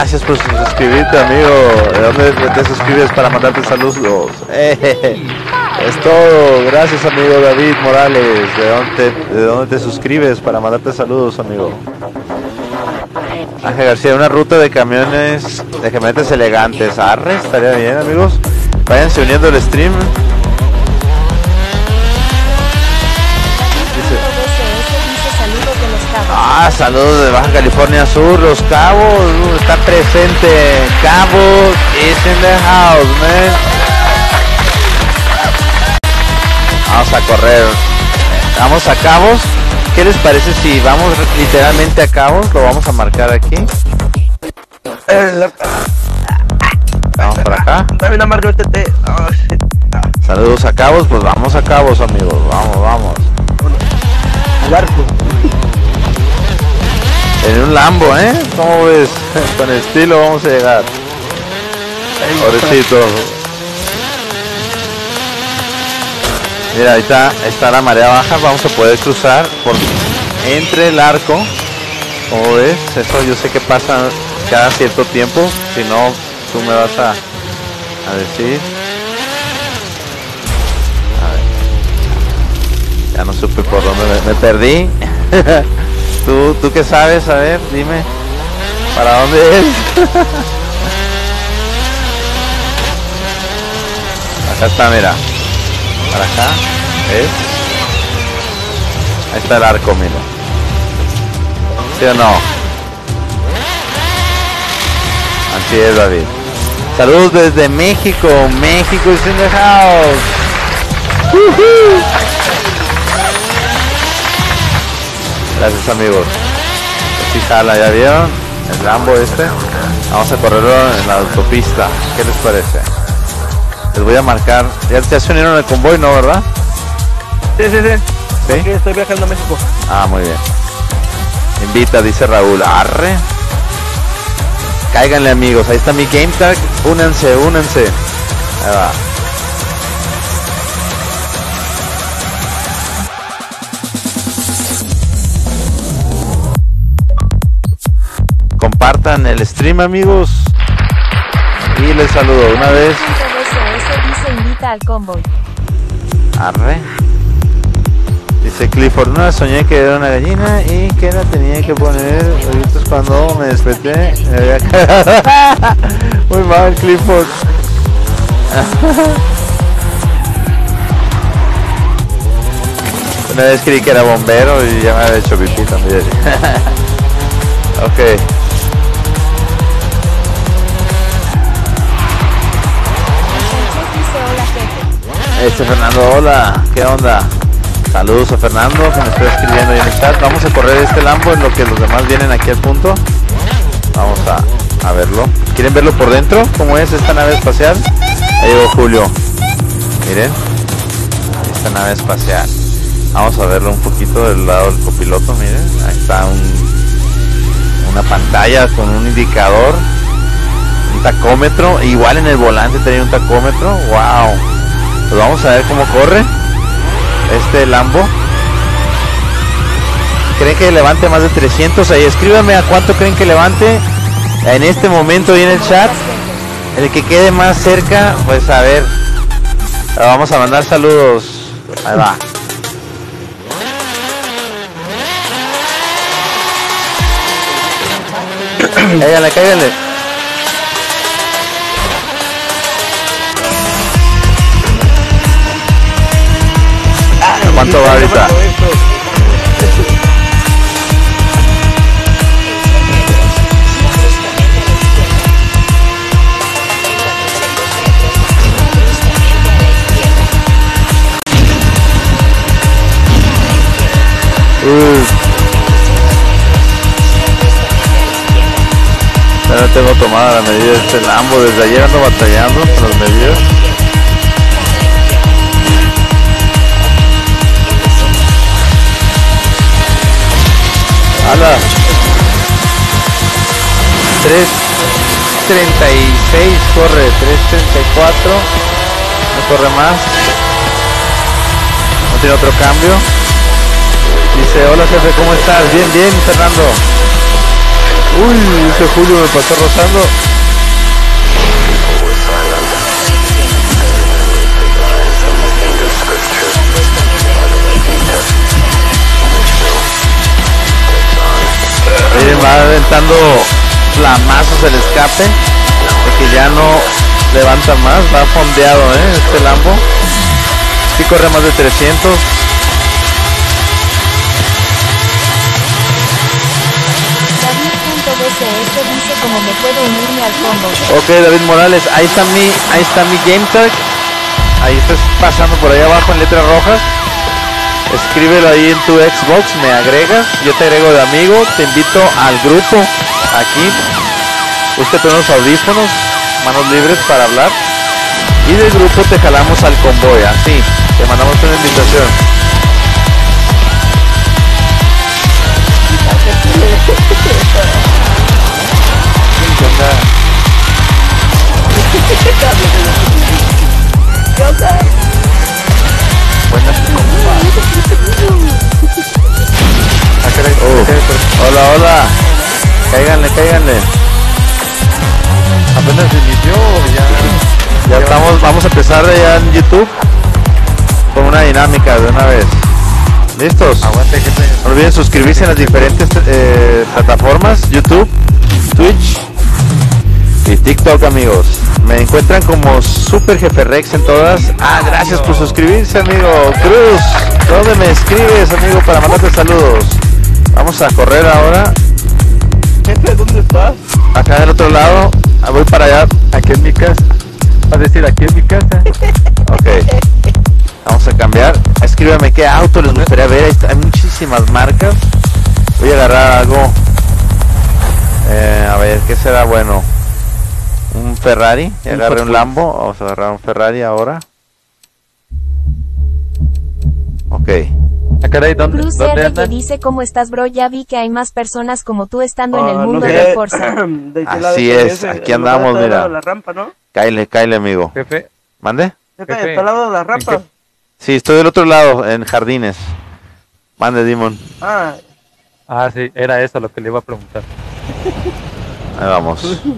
gracias por suscribirte, amigo. ¿De dónde te suscribes para mandarte saludos? Eh, es todo. Gracias, amigo David Morales. ¿De dónde, ¿De dónde te suscribes para mandarte saludos, amigo? Ángel García, una ruta de camiones, de camionetes elegantes. Arre, estaría bien, amigos. Váyanse uniendo el stream. Ah, saludos de Baja California Sur, Los Cabos, uh, está presente. Cabos is in the house, man. Vamos a correr. Vamos a Cabos. ¿Qué les parece si vamos literalmente a Cabos? Lo vamos a marcar aquí. Vamos por acá. Saludos a Cabos, pues vamos a Cabos, amigos. Vamos, vamos. En un Lambo, ¿eh? ¿Cómo ves? Con estilo vamos a llegar. Pobrecito. Mira, ahorita está la marea baja, vamos a poder cruzar por entre el arco. ¿Cómo ves? Eso yo sé que pasa cada cierto tiempo. Si no, tú me vas a, a decir. A ver. Ya no supe por dónde me, me perdí. ¿Tú, ¿Tú qué sabes? A ver, dime. ¿Para dónde es? acá está, mira. Para acá. ¿Ves? Ahí está el arco, mira. ¿Sí o no? Así es, David. Saludos desde México. México is in the house. Gracias amigos. Así jala, ¿ya vieron? El Lambo este. Vamos a correrlo en la autopista. ¿Qué les parece? Les voy a marcar. Ya, ya se unieron al convoy, ¿no, verdad? Sí, sí, sí. ¿Sí? Estoy viajando a México. Ah, muy bien. Invita, dice Raúl. Arre. Cáiganle amigos. Ahí está mi game tag. Únanse, únanse. Ahí va. Compartan el stream amigos. Y les saludo una vez. Arre. Dice Clifford, vez soñé que era una gallina y que la tenía que poner. Ahorita cuando me desperté. Me había cagado. Muy mal, Clifford. Una vez creí que era bombero y ya me había hecho pipí también. ok. Este Fernando, hola, ¿qué onda? Saludos a Fernando que me está escribiendo ahí en el chat. Vamos a correr este Lambo en lo que los demás vienen aquí al punto. Vamos a, verlo. ¿Quieren verlo por dentro? ¿Cómo es esta nave espacial? Ahí Julio. Miren. Esta nave espacial. Vamos a verlo un poquito del lado del copiloto, miren. Ahí está un una pantalla con un indicador, un tacómetro, igual en el volante tenía un tacómetro. Wow. Pues vamos a ver cómo corre este Lambo. ¿Creen que levante más de 300? Ahí escríbanme a cuánto creen que levante en este momento y en el chat. El que quede más cerca, pues a ver. Vamos a mandar saludos. Ahí va. Cáigale, cáigale. ¿Cuánto va ahorita? Uy. Ya no tengo tomada la medida de este Lambo. Desde ayer ando batallando con las medidas. ¡Hala! 3.36 corre, 3.34. No corre más. No tiene otro cambio. Dice, hola jefe, ¿cómo estás? Bien, bien, Fernando. Uy, ese Julio me pasó rozando. Miren, va aventando flamazos el escape. De que ya no levanta más. Va fondeado, ¿eh? Este Lambo. Sí corre más de 300. David.bcs dice como me puedo unirme al combo. Ok, David Morales, ahí está mi, ahí está mi game tag. Ahí estás pasando por ahí abajo en letras rojas. Escríbelo ahí en tu Xbox, me agregas, yo te agrego de amigo, te invito al grupo aquí. Búscate unos audífonos, manos libres para hablar. Y del grupo te jalamos al convoy, así. Te mandamos una invitación. ¿Qué onda? Buenas Ah, Oh. Hola, hola. Cáiganle, cáiganle. Apenas inició ya. Ya estamos, vamos a empezar ya en YouTube con una dinámica de una vez. ¿Listos? Aguante. No olviden suscribirse en las diferentes eh, plataformas, YouTube, Twitch y TikTok amigos. Me encuentran como Super Jefe Rex en todas. Ah, gracias por suscribirse amigo. Cruz, ¿dónde me escribes amigo para mandarte saludos? Vamos a correr ahora. Jefe, ¿dónde estás? Acá del otro lado. Ah, Voy para allá. Aquí en mi casa. Va a decir aquí en mi casa. Ok. Vamos a cambiar. Escríbeme qué auto les gustaría ver. Hay muchísimas marcas. Voy a agarrar algo. Eh, a ver, ¿qué será bueno? Ferrari. Ya Un agarré un. Lambo. Vamos a agarrar un Ferrari ahora. Ok. Ah, caray, ¿dónde, Cruz ¿dónde R que dice cómo estás bro, ya vi que hay más personas como tú estando en el Ah, mundo no sé. de Forza. De Así es, ese, aquí andamos, mira. la rampa, ¿no? Cáile, cáile, amigo. Jefe, ¿Mande? jefe, Jefe, está al lado de la rampa. Sí, estoy del otro lado, en Jardines. Mande, Dimon. Ah, Ah, sí, era eso lo que le iba a preguntar. Ahí vamos.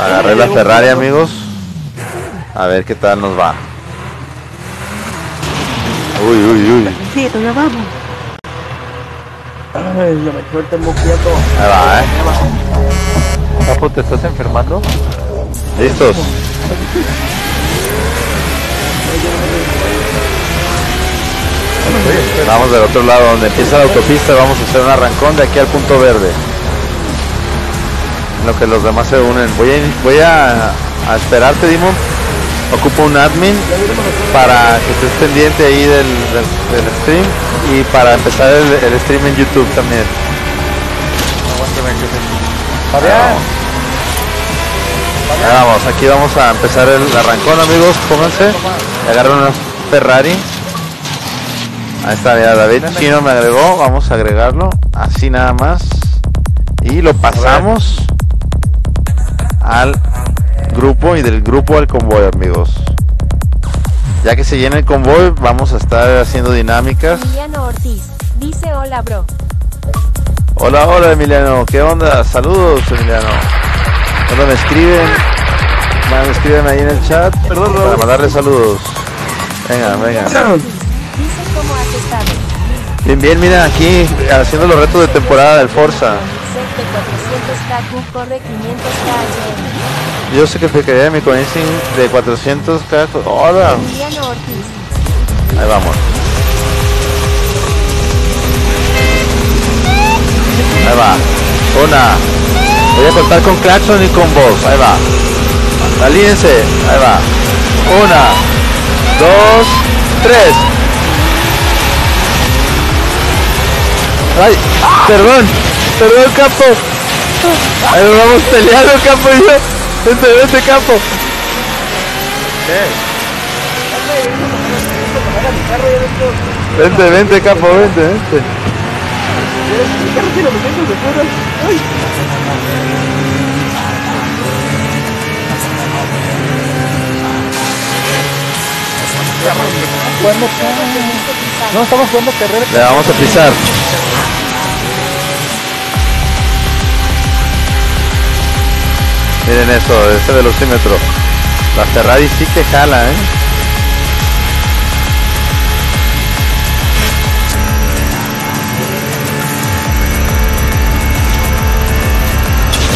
Agarré la Ferrari, amigos. A ver qué tal nos va. Uy, uy, uy. sí, ya vamos. Ay, ya me suelta el. Ahí va, ¿eh? Capo, ¿te estás enfermando? ¿Listos? Vamos del otro lado, donde empieza la autopista, vamos a hacer un arrancón de aquí al punto verde. En lo que los demás se unen. Voy a, voy a, a esperarte, Dimon. Ocupo un admin para que estés pendiente ahí del, del- del stream y para empezar el, el stream en YouTube también. Ahí vamos. Aquí vamos a empezar el arrancón amigos, pónganse, agarren una Ferrari. Ahí está, mira, David Chino me agregó, vamos a agregarlo, así nada más. Y lo pasamos al grupo y del grupo al convoy amigos. Ya que se llena el convoy, vamos a estar haciendo dinámicas. Emiliano Ortiz dice hola bro. Hola, hola Emiliano, ¿qué onda? Saludos Emiliano. Cuando me escriben, me escriben ahí en el chat Perdón, para Raúl. mandarles saludos. Venga, venga. Dice cómo has estado. Bien, bien, mira aquí haciendo los retos de temporada del Forza. De 400 KQ corre 500 KHM. Yo sé que te mi coincing de 400 cajos. Hola. Ahí vamos. Ahí va. Una. Voy a contar con claxon y con voz. Ahí va. Alíense. Ahí va. Una. Dos. Tres. Ay. Perdón. Perdón, campo. Ahí nos vamos peleando, campo y yo. Vente, vente, campo. Vente, vente, campo, vente, vente. No, estamos jugando carrera. Le vamos a pisar. Miren eso, ese velocímetro. La Ferrari sí que jala, ¿eh?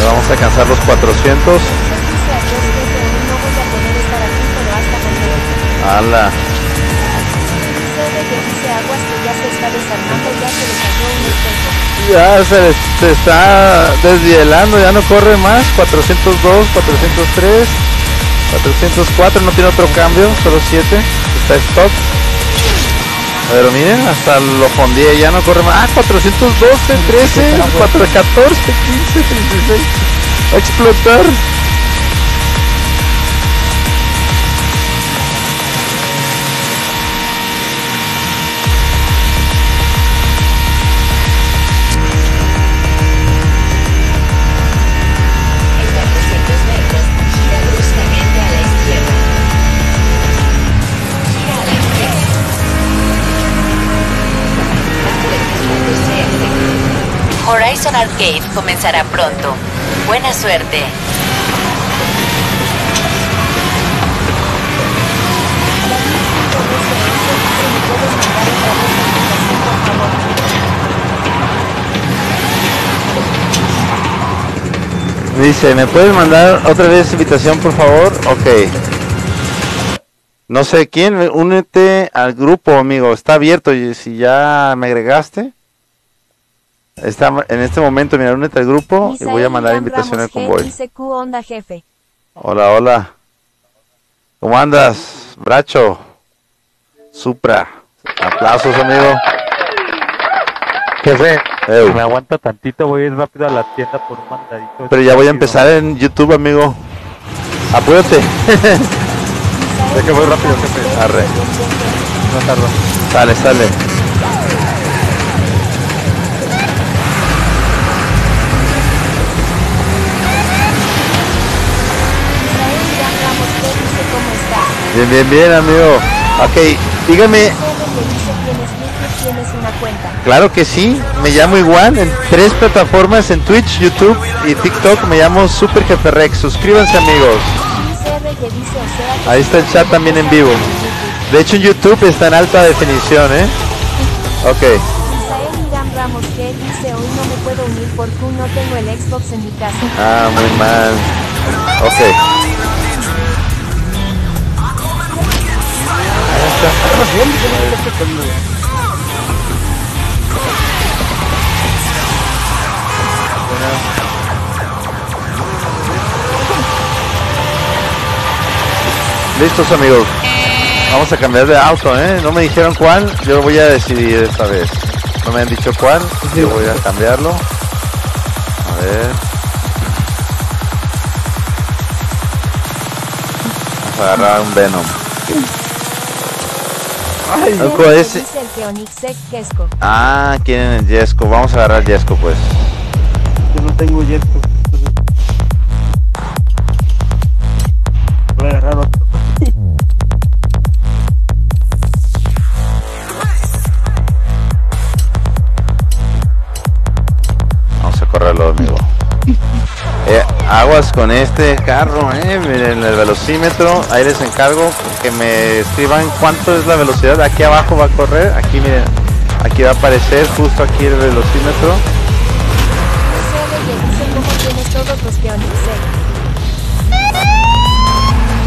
Vamos a alcanzar los 400. ¡Hala! Ya se, se está desvielando, ya no corre más. 402, 403, 404, no tiene otro cambio, solo 7. Está stop. Pero miren, hasta lo fondí, ya no corre más. Ah, 412, 13, 414, 15, 16. Va a explotar. Comenzará pronto. Buena suerte. Dice, ¿me puedes mandar otra vez invitación, por favor? Ok. No sé quién, únete al grupo, amigo. Está abierto y si ya me agregaste. Está en este momento, mira, únete al grupo y voy a mandar invitación al convoy. onda jefe. Hola, hola. ¿Cómo andas, Bracho? Supra. Aplausos, amigo. Jefe, si me aguanta tantito, voy a ir rápido a la tienda por un mandadito. Pero ya voy a empezar en YouTube, amigo. Apúrate. Ya que voy rápido, jefe. Arre. No tardo. Sale, sale. Bien, bien, bien, amigo. Ok, dígame, claro que sí, me llamo igual en tres plataformas, en Twitch, YouTube y TikTok, me llamo Super Jefe Rex. Suscríbanse, amigos. Ahí está el chat también en vivo. De hecho, en YouTube está en alta definición, ¿eh? Ok, ah, muy mal. Ok, listos, amigos. Vamos a cambiar de auto, ¿eh? No me dijeron cuál, yo voy a decidir esta vez. No me han dicho cuál, yo voy a cambiarlo. A ver. Vamos a agarrar un Venom. Que ese- dice el. Ah, quieren el Jesco. Vamos a agarrar Jesco, pues. Yo no tengo entonces- Voy a agarrar otro. Aguas con este carro, eh. Miren el velocímetro. Ahí les encargo que me escriban cuánto es la velocidad. Aquí abajo va a correr. Aquí, miren. Aquí va a aparecer justo aquí el velocímetro.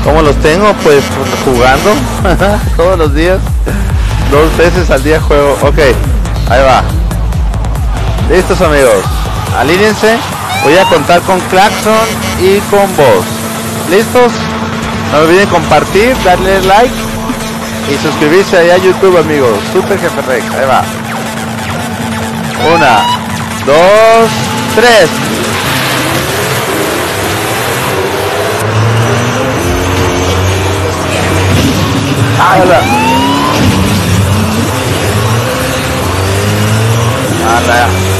¿Cómo los tengo? Pues jugando todos los días. Dos veces al día juego. Ok, ahí va. Listos amigos. Alínense. Voy a contar con Claxon y con voz. ¿Listos? No olviden compartir, darle like y suscribirse ahí a YouTube amigos. Super Jefe Rex. Ahí va. Una, dos, tres. Me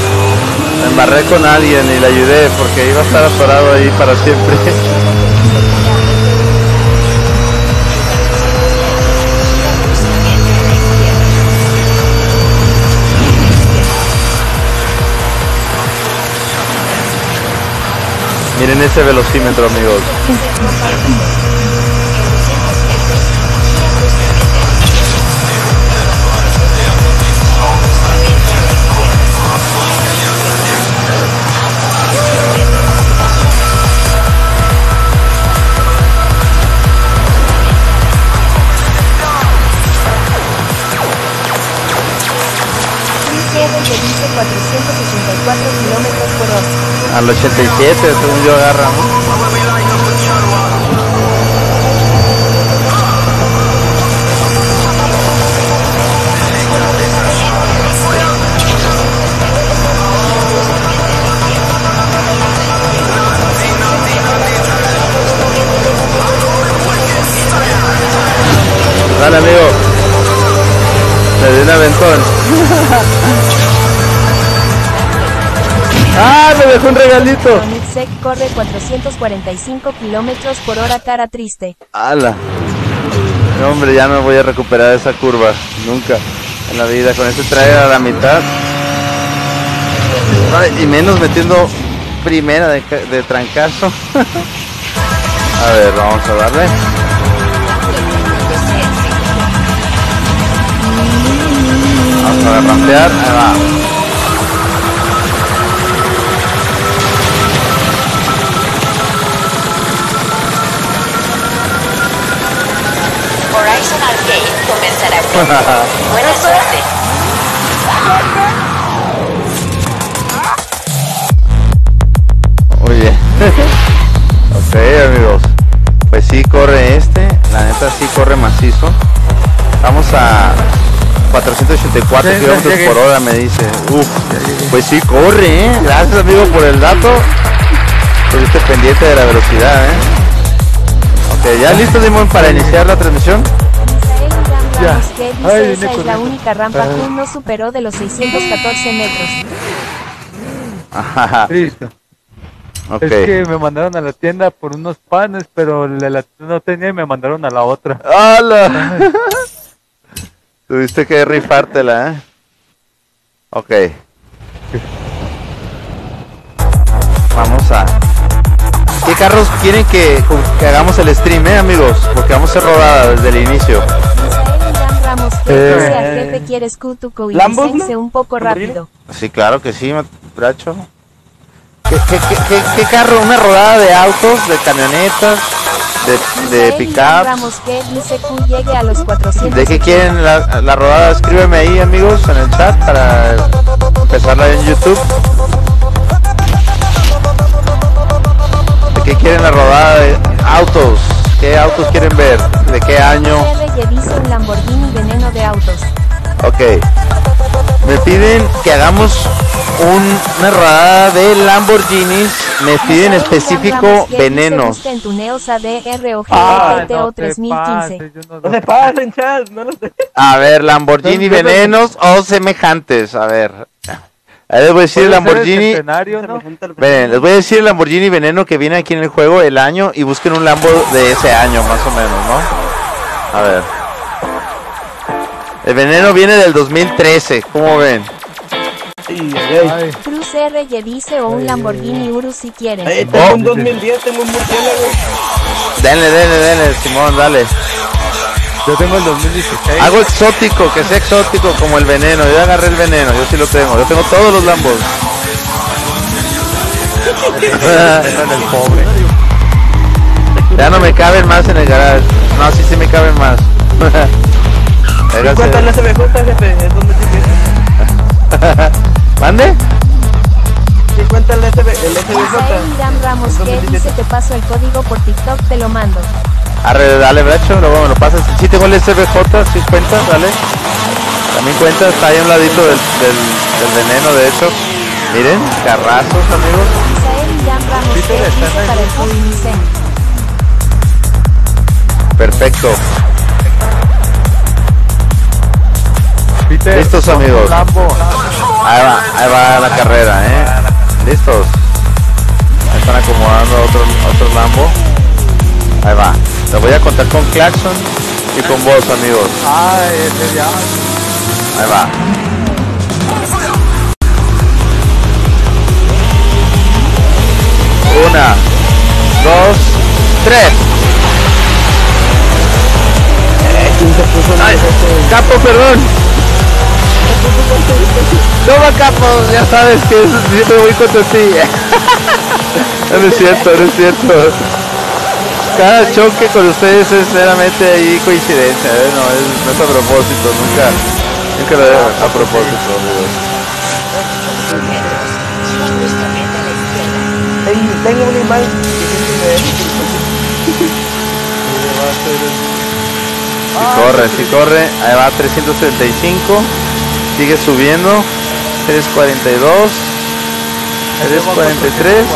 embarré con alguien y le ayudé porque iba a estar atorado ahí para siempre. Miren ese velocímetro, amigos. Kilómetros por hora. Al 87, según yo agarra, ¿no? Amigo. Le di un aventón. ¡Ah! Me dejó un regalito. Corre 445 kilómetros por hora cara triste. ¡Hala! No, hombre, ya no voy a recuperar esa curva. Nunca. En la vida. Con ese trailer a la mitad. Ay, y menos metiendo primera de trancazo. a ver, vamos a darle. Vamos a rampear. Ahí va. Buena suerte. Muy bien. ok, amigos. Pues sí corre este. La neta sí corre macizo. Vamos a 484 Sí, kilómetros por hora, me dice. Uf, pues sí corre, ¿eh? Gracias, amigo, por el dato. Estuviste pendiente de la velocidad, ¿eh? Ok, ¿ya listo, Dimon, para iniciar la transmisión? Ramos que dice esa es la eso. única rampa Ay. que no superó de los 614 metros. Ajá, Listo. Es que me mandaron a la tienda por unos panes, pero la, la tienda no tenía y me mandaron a la otra. ¡Hala! Tuviste que rifártela, ¿eh? Ok. Vamos a... ¿Qué carros quieren que, que hagamos el stream, eh, amigos? Porque vamos a hacer rodada desde el inicio. Ramos que Eh. al jefe quieres Kutuko y Lambos, un poco rápido. Sí, claro que sí, Bracho. ¿Qué, qué, qué, qué- qué carro? ¿Una rodada de autos, de camionetas, de, de Q llegue a los 400. ¿De qué quieren la, la rodada? Escríbeme ahí, amigos, en el chat para empezarla en YouTube. ¿De qué quieren la rodada de autos? ¿Qué autos quieren ver? ¿De qué año? R que dice un Lamborghini de autos. Ok. Me piden que hagamos un- una rodada de Lamborghinis. Me piden específico venenos. Ah, no te 3015. pases, yo no No lo- se pasen, chat, no lo sé. A ver, Lamborghini venenos o semejantes. A ver. Les voy a decir ¿Puede ser el Lamborghini. no? Ven, les voy a decir el Lamborghini Veneno que viene aquí en el juego, el año, y busquen un Lambo de ese año, más o menos, ¿no? A ver. El Veneno viene del 2013, ¿cómo ven? Cruz R dice o un Lamborghini Urus si quieren. Tengo Oh. un 2010, tengo un murciélago. Denle, denle, denle, Simón, dale. yo tengo el 2016. Algo exótico, que sea exótico como el Veneno. Yo agarré el Veneno, yo sí lo tengo. Yo tengo todos los Lambos. Ya no me caben más en el garage. No, sí, sí me caben más. Hágase- ¿Cuánto el SBJ, jefe? Es donde dice. ¿Mande? ¿Qué cuenta el, SB, el SBJ? Irán Ramos que dice te paso el código por TikTok, te lo mando. Arre, dale, Bracho, luego me lo pasas. Si tengo el SBJ, si cuenta, dale. También cuenta, está ahí a un ladito del, del, del veneno, de hecho. Miren, carrazos, amigos. Irán Ramos que dice para el. Perfecto. Peter, Listos, amigos. Ahí va, ahí va la carrera, ¿eh? ¿Listos? Ahí están acomodando otro, otro Lambo. Ahí va. Lo voy a contar con Claxon y con vos, amigos. Ahí va. Una, dos, tres. Ay, capo, perdón. Toma capo, ya sabes que eso siempre voy contra ti. no es cierto, no es cierto. Cada choque con ustedes es meramente ahí coincidencia, ¿eh? no, es, no es a propósito, nunca, nunca lo hago a propósito, amigos. Tengo, una imagen Si corre, si corre, ahí va 375, sigue subiendo, 342, 343.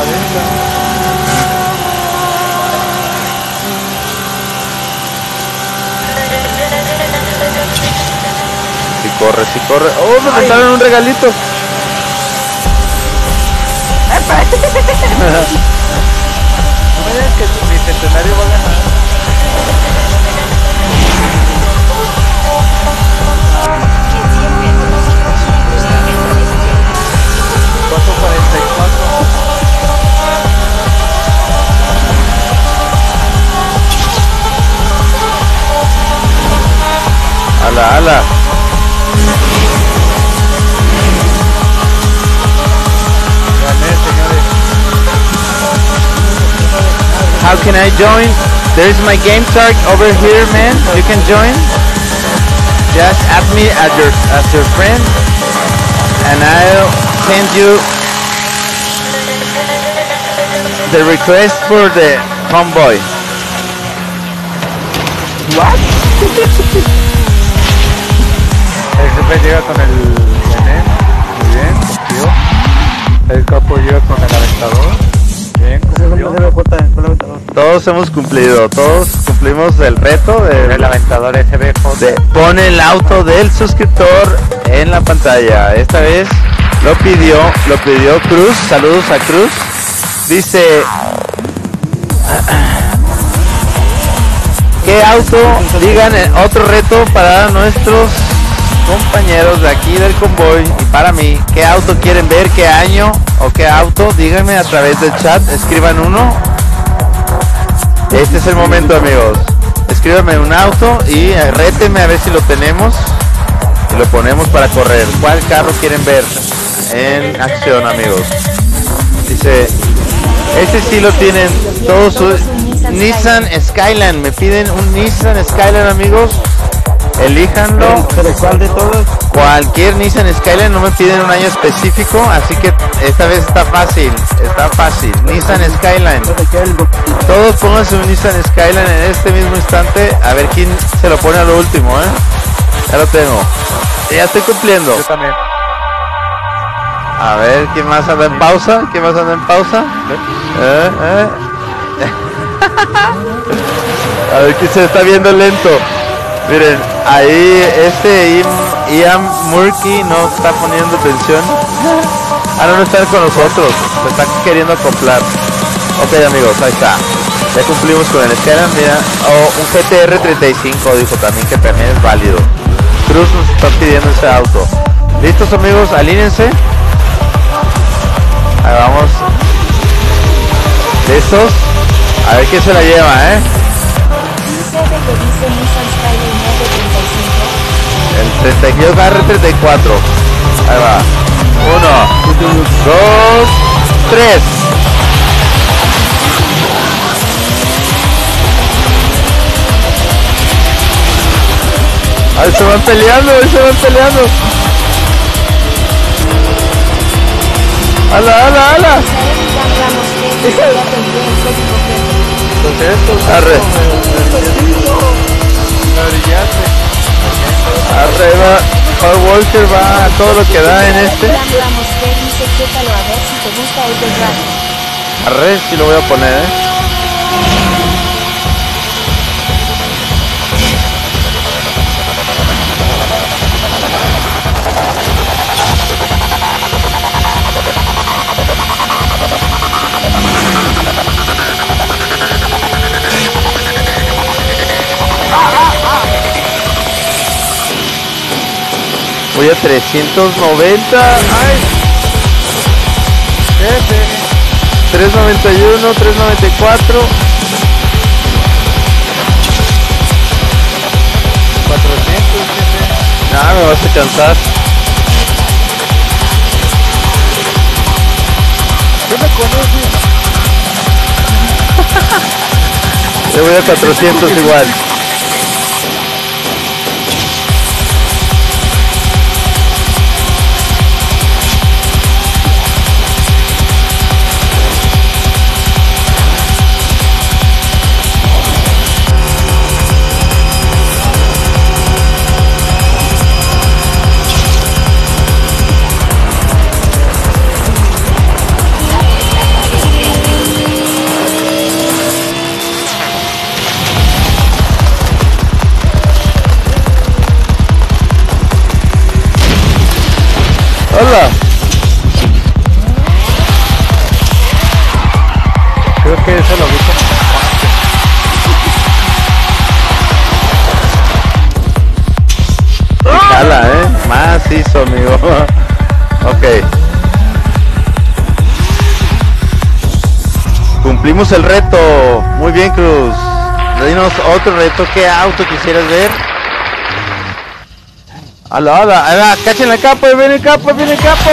Si corre, si corre. ¡Oh, me aventaron un regalito! No me digas que mi centenario va a ganar. ¡Ala, ala! How can I join? There's my game tag over here, man. You can join. Just add me as your as your friend, and I'll send you the request for the convoy. El llega con el veneno. Muy bien, cumplió. El capo llega con el aventador. Bien, cumplió. Todos hemos cumplido, todos cumplimos el reto de, El aventador SBJ. de pone el auto del suscriptor en la pantalla. Esta vez lo pidió, lo pidió Cruz. Saludos a Cruz. Dice ¿Qué auto? Digan eh, otro reto para nuestros compañeros de aquí del convoy y para mí. ¿Qué auto quieren ver? ¿Qué año? ¿O qué auto? Díganme a través del chat. Escriban uno. Este es el momento, amigos. Escríbanme un auto y eh, rétenme a ver si lo tenemos y lo ponemos para correr. ¿Cuál carro quieren ver en acción, amigos? Dice, este sí lo tienen todos Nissan Skyline. Me piden un Nissan Skyline, amigos. Elíjanlo. ¿Pero cuál de todos? Cualquier Nissan Skyline, no me piden un año específico, así que esta vez está fácil, está fácil. Nissan Skyline. Todos pónganse un Nissan Skyline en este mismo instante, a ver quién se lo pone a lo último, ¿eh? Ya lo tengo. Ya estoy cumpliendo. Yo también. A ver, ¿quién más anda en pausa? ¿Quién más anda en pausa? ¿Eh? ¿Eh? A ver quién se está viendo lento. Miren, ahí este Ian Murky no está poniendo atención. Ah, no, no está con nosotros. Se está queriendo acoplar. Ok, amigos, ahí está. Ya cumplimos con el Skyline, mira. O un GTR 35, dijo también que también es válido. Cruz nos está pidiendo ese auto. ¿Listos, amigos? Alínense. Ahí vamos. ¿Listos? A ver quién se la lleva, ¿eh? 32 barra 34. Ahí va. Uno, dos, tres. Ahí se van peleando, ahí se van peleando. ¡Hala, hala, hala! Arre. Arriba, Paul Walker va a todo lo que da en este. A ver si lo voy a poner, ¿eh? Voy a 390. ¡Ay! Ese. 391, 394. 400, jefe. Ah, me vas a cansar. ¿Tú me conoces? Te voy a 400 igual. El reto. Muy bien, Cruz. Dinos otro reto. ¿Qué auto quisieras ver? Hola. Ahí va, cachen el capo. Viene el capo, viene el capo.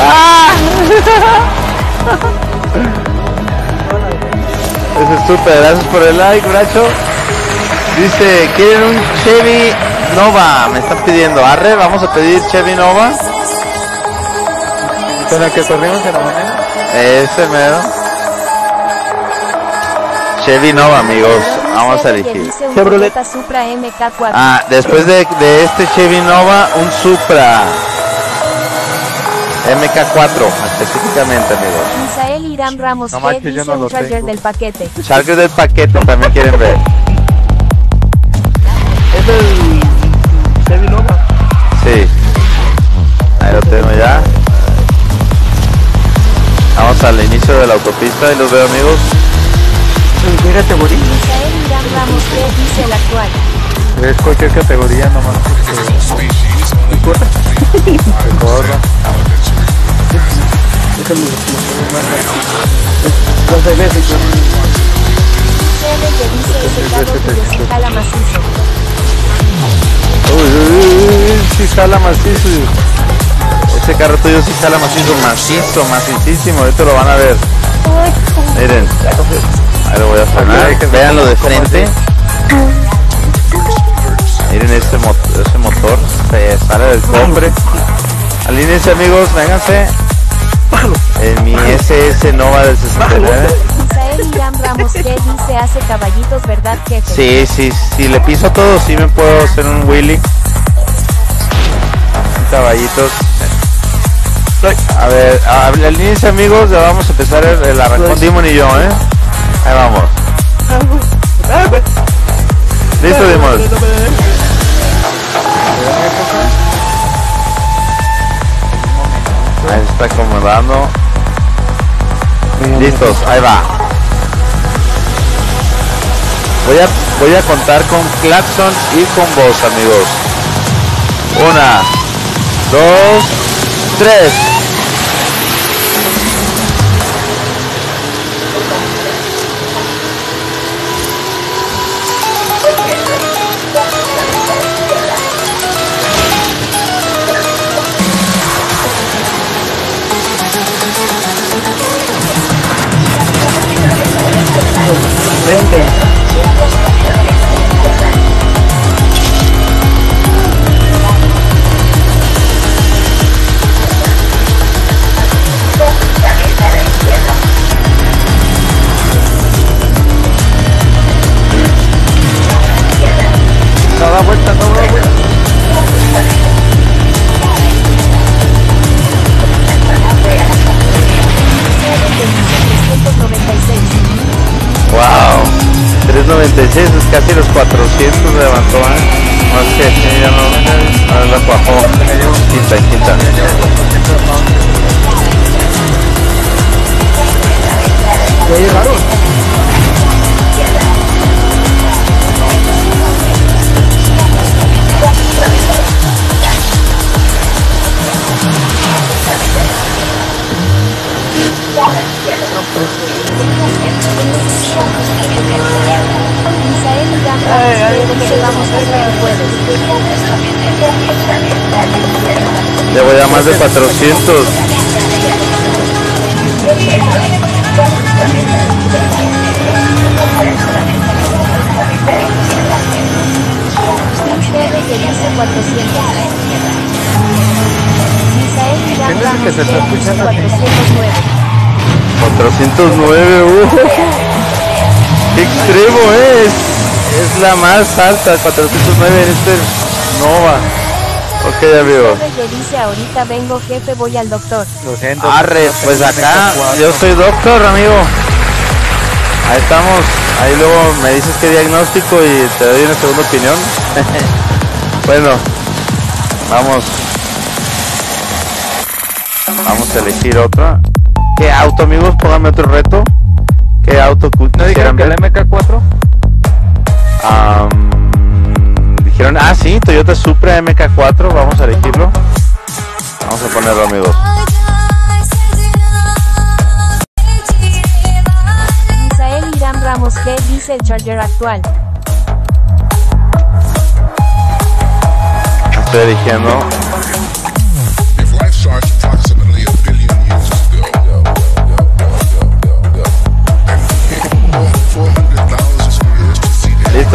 ¡Ah! Eso es súper. Gracias por el like, bracho. Dice, quieren un Chevy Nova, me están pidiendo. Arre, vamos a pedir Chevy Nova. con el que corrimos en la mañana. Ese mero. Chevy Nova, amigos. Vamos a elegir. Chevrolet. Supra MK4. Ah, después de, de este Chevy Nova, un Supra. MK4, específicamente, amigos. Misael Irán Ramos No yo dice no un Charger tengo. del paquete. Charger del paquete también quieren ver. Es el Chevy Nova. Sí. Ahí lo tengo ya. Vamos al inicio de la autopista y los veo, amigos. ¿Qué categoría? Misael Irán Ramos que dice el actual. Es cualquier categoría nomás. Que, corra. Déjame Los de que dice ese carro tuyo sí jala macizo. Uy, uy, uy, uy, sí jala macizo. Ese carro tuyo sí jala macizo, macizo, macizísimo. Ahorita lo van a ver. Miren. Ahí lo voy a. Véanlo de frente. Miren este, mo- ese motor. Se sale del cofre. Alínense amigos, vénganse. En mi SS Nova del 69. Misael Irán Ramos que dice hace caballitos, ¿verdad, jefe? Sí, sí, si le piso todo, sí me puedo hacer un Willy. Caballitos. A ver, a- al inicio amigos, ya vamos a empezar el, el arrancón Dimon y yo, ¿eh? Ahí vamos. Listo, Dimon. Ahí está acomodando. Listos, ahí va. Voy a, voy a contar con claxon y con voz, amigos. Una, dos, tres. Más alta, 409 en este Nova. Ok, amigo. Que dice ahorita vengo jefe voy al doctor. Lo siento. Arre, pues acá yo soy doctor, amigo. Ahí estamos. Ahí luego me dices qué diagnóstico y te doy una segunda opinión. bueno, vamos. Vamos a elegir otra. ¿Qué auto, amigos? Pónganme otro reto. ¿Qué auto ¿No dijeron que el ver? MK4? Am, dijeron, ah, sí, Toyota Supra MK4. Vamos a elegirlo. Vamos a ponerlo, amigos. Misael Irán Ramos G dice el Charger actual. Estoy eligiendo.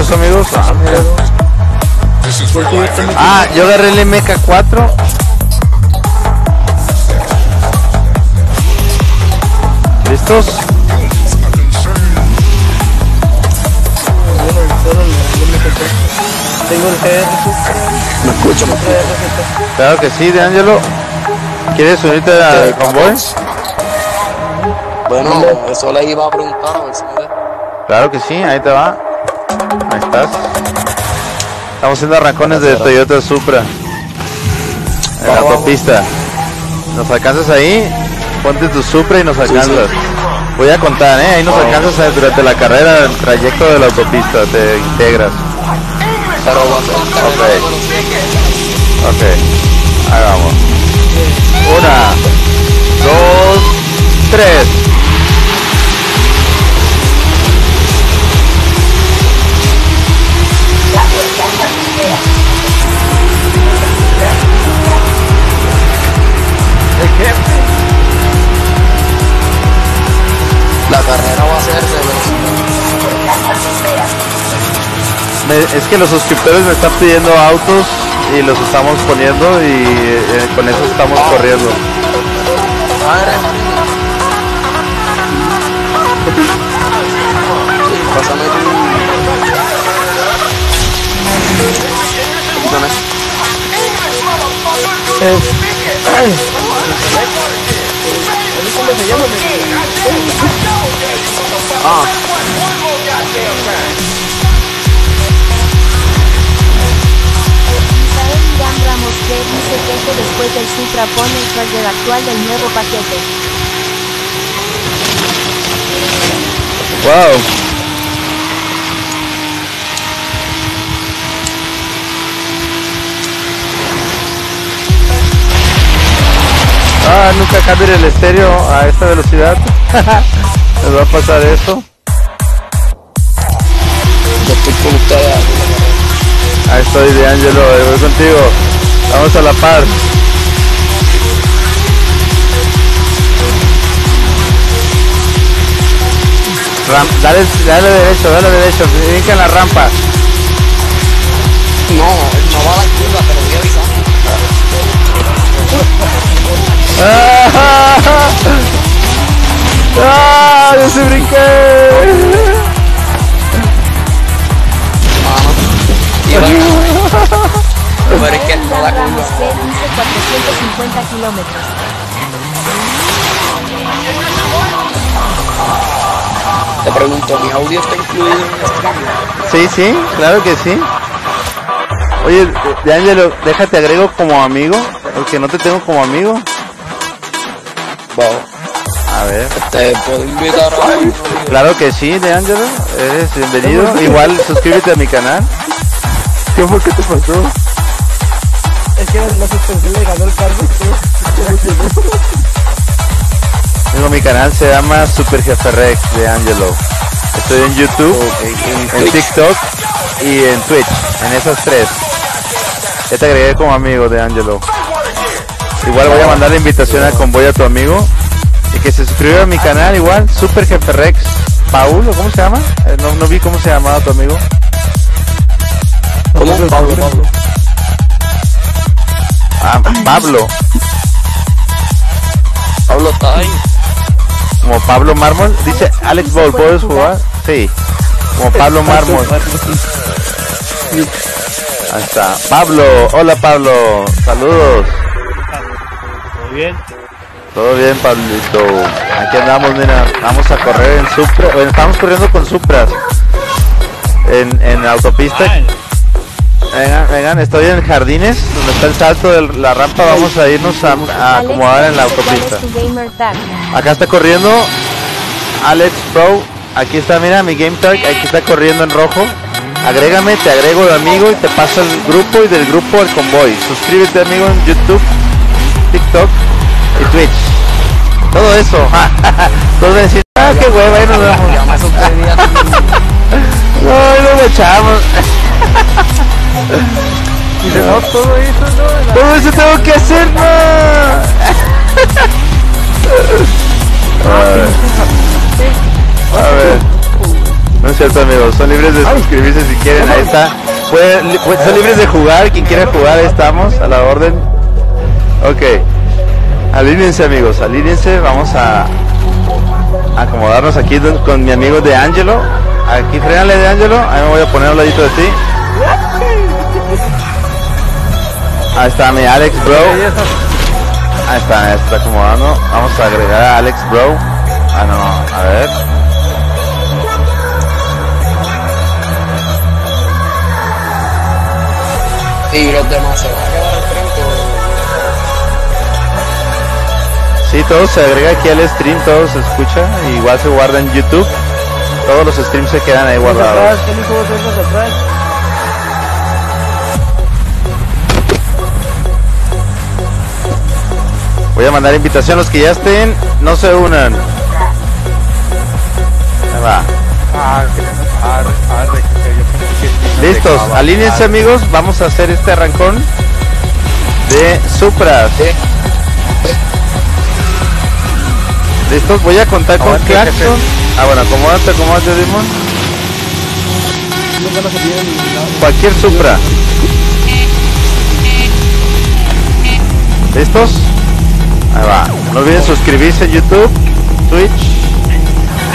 See the ¿Listos, amigos? Ah. Ah, yo agarré el MK4. ¿Listos? Tengo el GR ¿Me escuchan? Claro que sí, de Angelo. ¿Quieres unirte al convoy? Bueno, eso le iba a preguntar a ver si me deja. Claro que sí, ahí te va. Ahí estás. Estamos haciendo arrancones de Toyota Supra. En la autopista. ¿Nos alcanzas ahí? Ponte tu Supra y nos alcanzas. Voy a contar, ¿eh? Ahí nos alcanzas eh, durante la carrera, el trayecto de la autopista. Te integras. Ok. Ok. Ahí vamos. Una, dos, tres. La carrera va a ser de Me- es que los suscriptores me están pidiendo autos y los estamos poniendo y eh, con eso estamos corriendo. Pásame tu... Quítame. Ah, Misael Irán Ramos G dice jefe después del Supra pone el Charger actual del nuevo paquete. Wow. Ah, nunca cambien el estéreo a esta velocidad. Les va a pasar eso. yo estoy con. Ahí estoy de Angelo, voy contigo. Vamos a la par. Ram- dale, dale derecho, dale derecho, brinca en la rampa. No, no va a la curva, pero voy a avisar. ¡Ah! ¡Yo se brinqué! Pero que no la Ramos curva. G dice 450 kilómetros. Te pregunto, ¿mi audio está incluido en este cambio? Sí, sí, claro que sí. Oye, de- de Angelo, déjate agrego como amigo, porque no te tengo como amigo. Wow. A ver. Te puedo invitar a Claro que sí, de Angelo, eres bienvenido. Igual suscríbete a mi canal. ¿Qué fue que te pasó? Es que la suspensión le ganó el carro. Digo, mi canal se llama Super Jefe Rex de Angelo. Estoy en YouTube, en, en TikTok y en Twitch, en esas tres. Ya te agregué como amigo de Angelo. Igual voy a mandar la invitación a Convoy a tu amigo que se suscriba a mi canal igual, Super Jefe Rex. Paulo, ¿cómo se llama? Eh, no, no vi cómo se llamaba tu amigo. ¿Cómo? Pablo, Pablo. Ah, Pablo, Pablo como Pablo Mármol. Dice Alex Ball, ¿puedes jugar? Sí, como Pablo Mármol. Ahí está. Pablo, hola Pablo, saludos. Muy bien. Todo bien, Pablito. Aquí andamos, mira, vamos a correr en Supra. Bueno, estamos corriendo con Supras. En, en autopista. Vengan, vengan, estoy en Jardines, donde está el salto de la rampa. Vamos a irnos a, acomodar en la ¿cuál autopista. es tu gamer tag? Acá está corriendo Alex Pro. Aquí está, mira, mi game tag. Aquí está corriendo en rojo. Agrégame, te agrego de amigo y te paso el grupo y del grupo el convoy. Suscríbete, amigo, en YouTube, TikTok y Twitch. Todo eso. Todos van a decir, ah, qué hueva, ahí nos vemos. No, ahí nos echamos. Dice, no, todo eso, no. Todo eso tengo que hacer, no. A ver. No es cierto, amigos. Son libres de suscribirse si quieren. Ahí está. Puede- li- pues, son libres de jugar. Quien quiera jugar, ahí estamos. A la orden. Ok. Alínense, amigos. Alínense. Vamos a acomodarnos aquí con mi amigo de Angelo. Aquí, frénale de Angelo. Ahí me voy a poner a un ladito de ti. Ahí está mi Alex Bro. Ahí está, está acomodando. Vamos a agregar a Alex Bro. Ah, no, a ver. Y los demás se todo se agrega aquí al stream, todo se escucha. igual se guarda en YouTube. Todos los streams se quedan ahí guardados. Voy a mandar invitación a los que ya estén. No se unan. Ahí va. Listos, alínense amigos. Vamos a hacer este arrancón de Supras. Listos, voy a contar con. Claxon. Ah, bueno, acomódate, acomódate, Dimon. Cualquier Supra. ¿Listos? Ahí va. No olviden suscribirse en YouTube, Twitch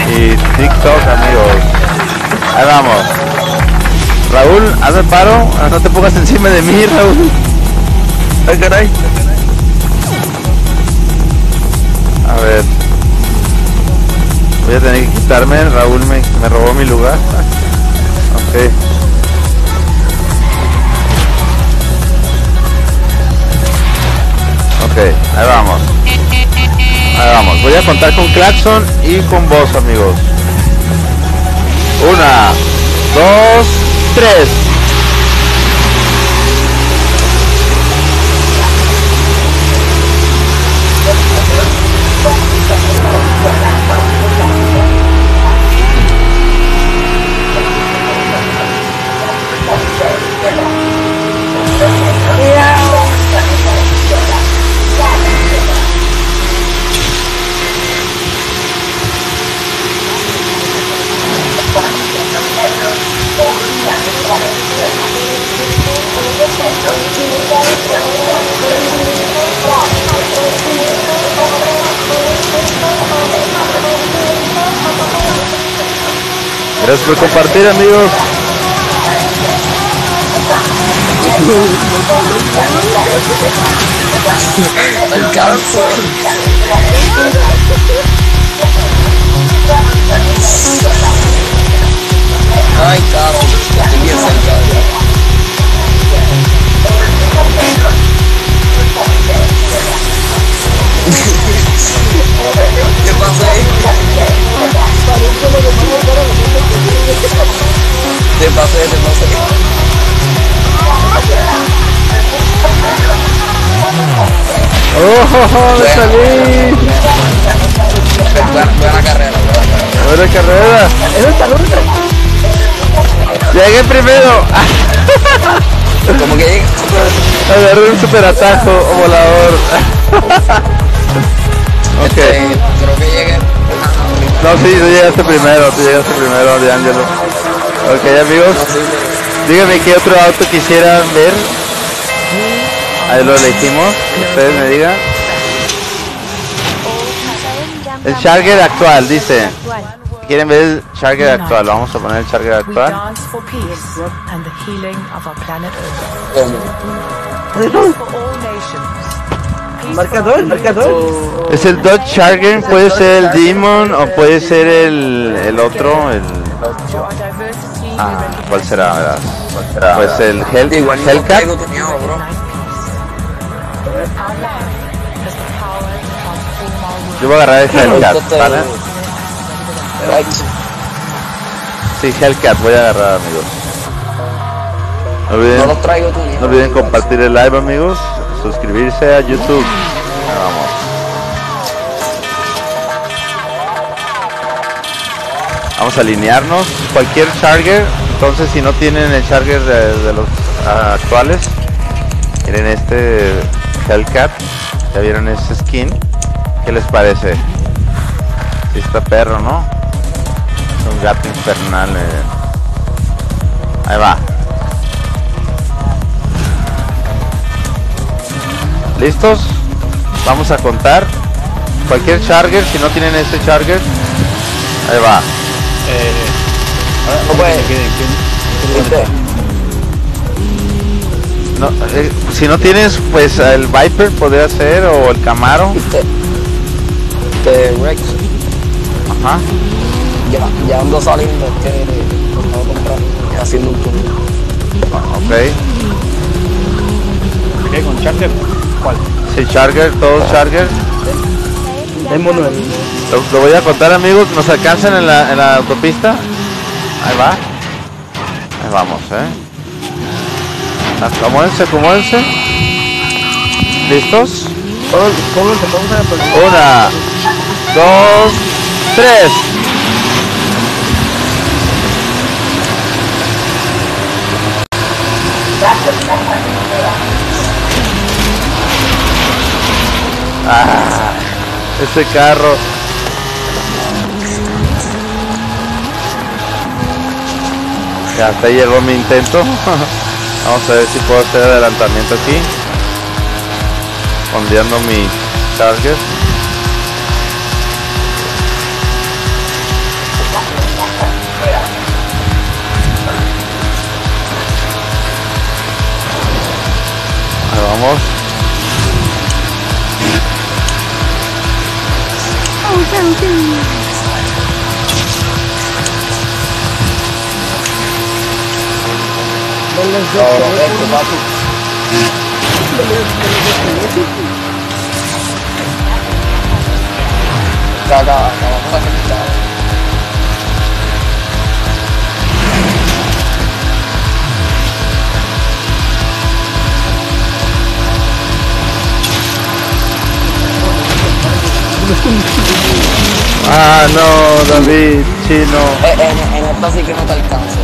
y TikTok, amigos. Ahí vamos. Raúl, hazme el paro. Ah, No te pongas encima de mí, Raúl. Ay, caray. A ver. Voy a tener que quitarme. Raúl me, me robó mi lugar. Ok. Ok, ahí vamos. Ahí vamos. Voy a contar con Claxon y con vos, amigos. Una, dos, tres. Gracias por compartir, amigos. Alcanzo. Ay, cabrón, estoy bien cerca. ¿Qué pasó ahí? Te pasé, te pasé. ¡Oh, me salí! Buena, buena carrera, buena carrera. Buena carrera. Llegué primero. Como que llega. Agarré un super atajo volador. Ok. Este, creo que llegué. No, sí, tú llegaste primero, tú llegaste primero, de Angelo. Ok, amigos, díganme qué otro auto quisieran ver. Ahí lo elegimos, ustedes me digan. El Charger actual, dice. ¿Quieren ver el Charger actual? Vamos a poner el Charger actual. Marcador, marcador. Es el Dodge Charger, puede ser el Demon o puede ser el, el otro, el... Ah, ¿cuál será? Pues el Igual no Hellcat. bro. Yo voy a agarrar el Hellcat, ¿vale? Sí, Hellcat voy a agarrar, amigos. No olviden, no olviden compartir el live, amigos. Suscribirse a YouTube. Vamos. Vamos a alinearnos. Cualquier Charger. Entonces, si no tienen el Charger de, los ah, actuales, miren este Hellcat. Ya vieron ese skin. ¿Qué les parece? Sí está perro, ¿no? Es un gato infernal. eh. Ahí va. ¿Listos? Vamos a contar. Cualquier Charger, si no tienen este Charger, ahí va. No puede. ¿Viste? No, eh, si no tienes, pues el Viper podría ser o el Camaro. Este, Rex. Ajá. Ya, ya ando saliendo. Que no lo compraron. Haciendo un turno. Ok. ¿Qué? ¿Con charter? ¿Cuál? Sí, Charger, todos Charger. Démonos. Lo, lo voy a contar, amigos. ¿Nos alcanzan en la, en la autopista? Ahí va. Ahí vamos, ¿eh? Acomódense, acomódense. ¿Listos? Una, dos, tres. Ese carro. Ya hasta llegó mi intento. Vamos a ver si puedo hacer adelantamiento aquí. Ondeando mi. Ahí vamos. 我们在一起说过无论如何一起经历了 Ah, no, David, chino. Eh, en, en esta sí que no te alcanzo.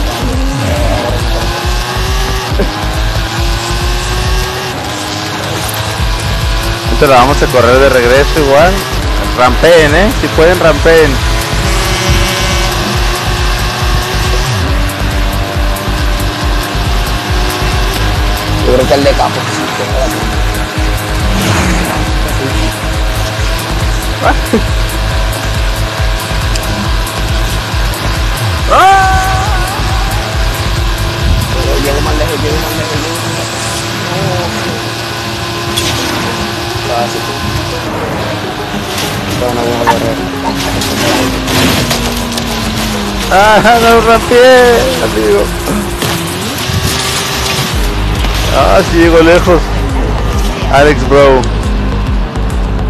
Esta la vamos a correr de regreso igual. Rampeen, eh. Si pueden, rampeen. Yo creo que el de campo. Yo llego más lejos, llego más lejos, llego más lejos. No. Voy a. Ah, no rampeé, amigo. Ah, sí llego lejos. Alex Bro.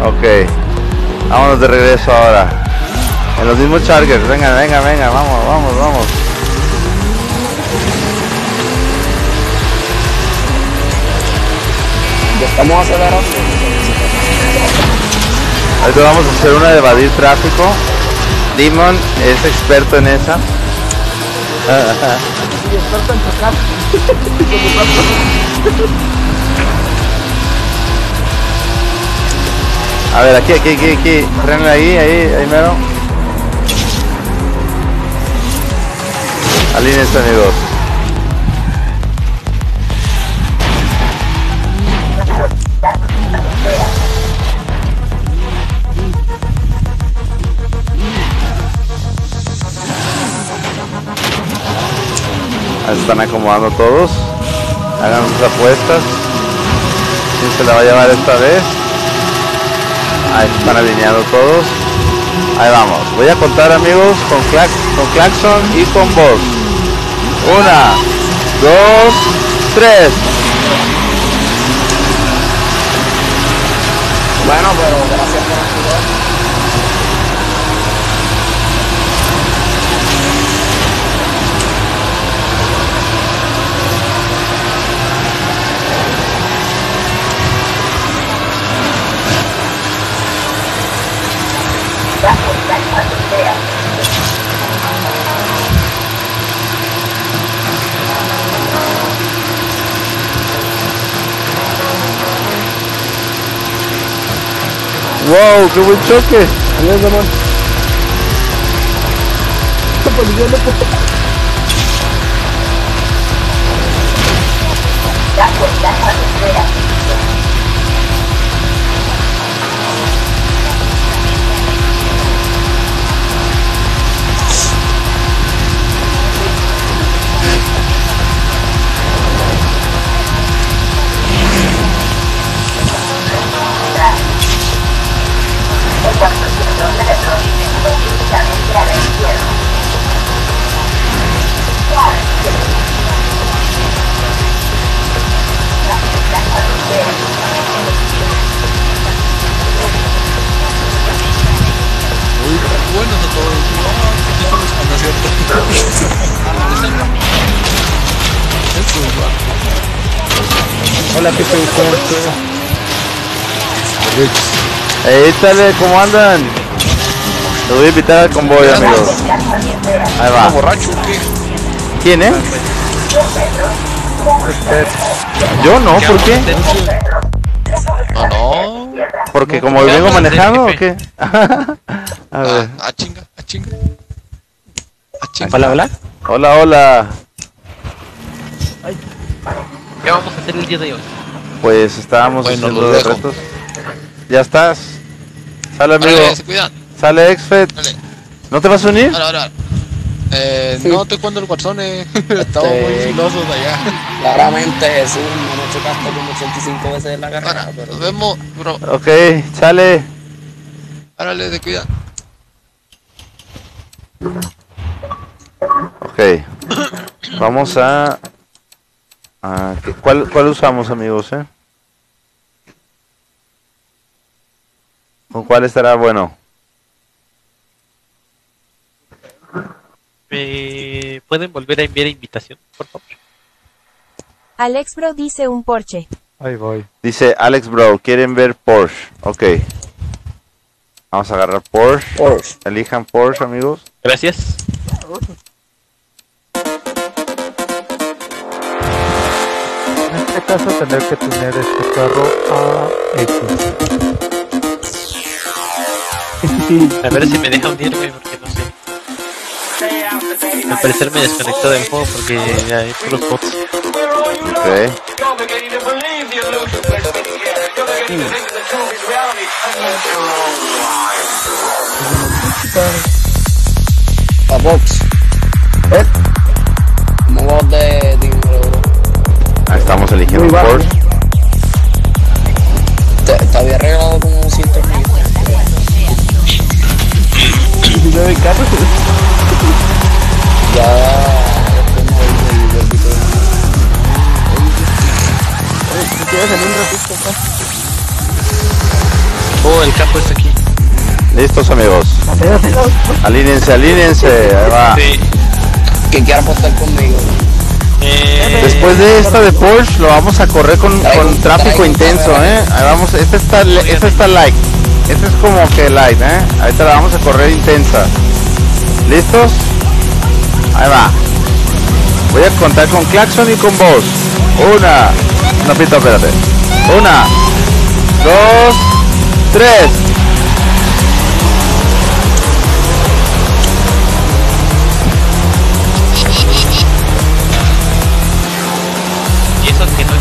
Ok. Vámonos de regreso ahora. En los mismos Chargers. Venga, venga, venga. Vamos, vamos, vamos. Ya estamos acelerando. Ahorita vamos a hacer una de evadir tráfico. Demon es experto en esa. y experto en chocar. A ver, aquí, aquí, aquí, aquí. Frenle ahí, ahí, ahí mero. Alínense amigos. Ahí se están acomodando todos. Hagan sus apuestas. ¿Quién se la va a llevar esta vez? Ahí están alineando todos. Ahí vamos. Voy a contar amigos con claxon y con voz. Una, dos, tres. Bueno, pero gracias por ayudar. Wow, qué buen choque. Adiós, Ramón. Buenos Hola, ¿qué te Ey, dale, ¿cómo andan? Los voy a invitar al convoy, amigos. Ahí ¿Está va. borracho? ¿Quién, eh? Yo no, ¿por qué? No, no. Porque como vengo manejando o qué? A ver. Hola, hola. Hola, hola. ¿Qué vamos a hacer el día de hoy? Pues estábamos Bueno, haciendo los retos. Ya estás. Sale, amigo. Órale, se cuidan. Sale, Exfed. ¿No te vas a unir? Ahora, ahora. Eh, Sí. no estoy jugando el Warzone. Estamos muy filosos allá. Claramente, Jesús, no me chocaste como 85 veces en la carrera, Ahora, pero... nos vemos, bro. Ok, sale. Árale, se cuidan. Ok. Vamos a... a ¿qué- ¿cuál, ¿Cuál usamos, amigos, eh? ¿Con cuál estará bueno? Eh, ¿Pueden volver a enviar invitación, por favor? Alex Bro dice un Porsche. Ahí voy. Dice Alex Bro, quieren ver Porsche. Ok. Vamos a agarrar Porsche. Porsche. Elijan Porsche, amigos. Gracias. Este caso tendré que tener este carro a X. A ver si me deja unirme, porque no sé. Al parecer me desconectó del juego porque ya hay puros bots. Ok. A box. ¿Eh? Como voz de estamos eligiendo. Porsche. Te, te había regalado como 100 mil. Ya. vuelvo y todo. Oh, el capo está aquí. Listos, amigos. Alínense, alínense. Ahí va. Sí. Que quiera apostar conmigo. Eh, Después de esta de Porsche lo vamos a correr con, con tráfico intenso, eh. Ahí vamos, esta está, esta está light. Esta es como que light, eh. Ahorita la vamos a correr intensa. ¿Listos? Ahí va. Voy a contar con claxon y con voz. Una. No, pito, espérate. Una. Dos. Tres.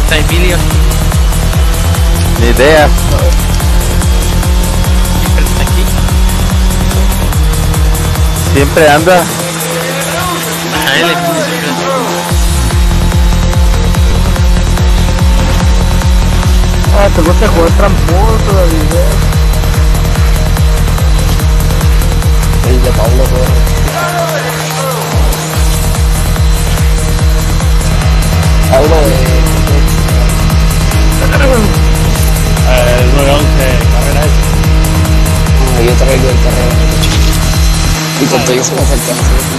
Eso que no está Emilio. Ni idea. Siempre está aquí. Siempre anda. Ajá, él Emilio siempre está. Ah, te gusta jugar tramposo, David. El de Pablo Torres. Pablo de... El 911, carrera es. Ah, yo traigo el carrera. Y con todo eso me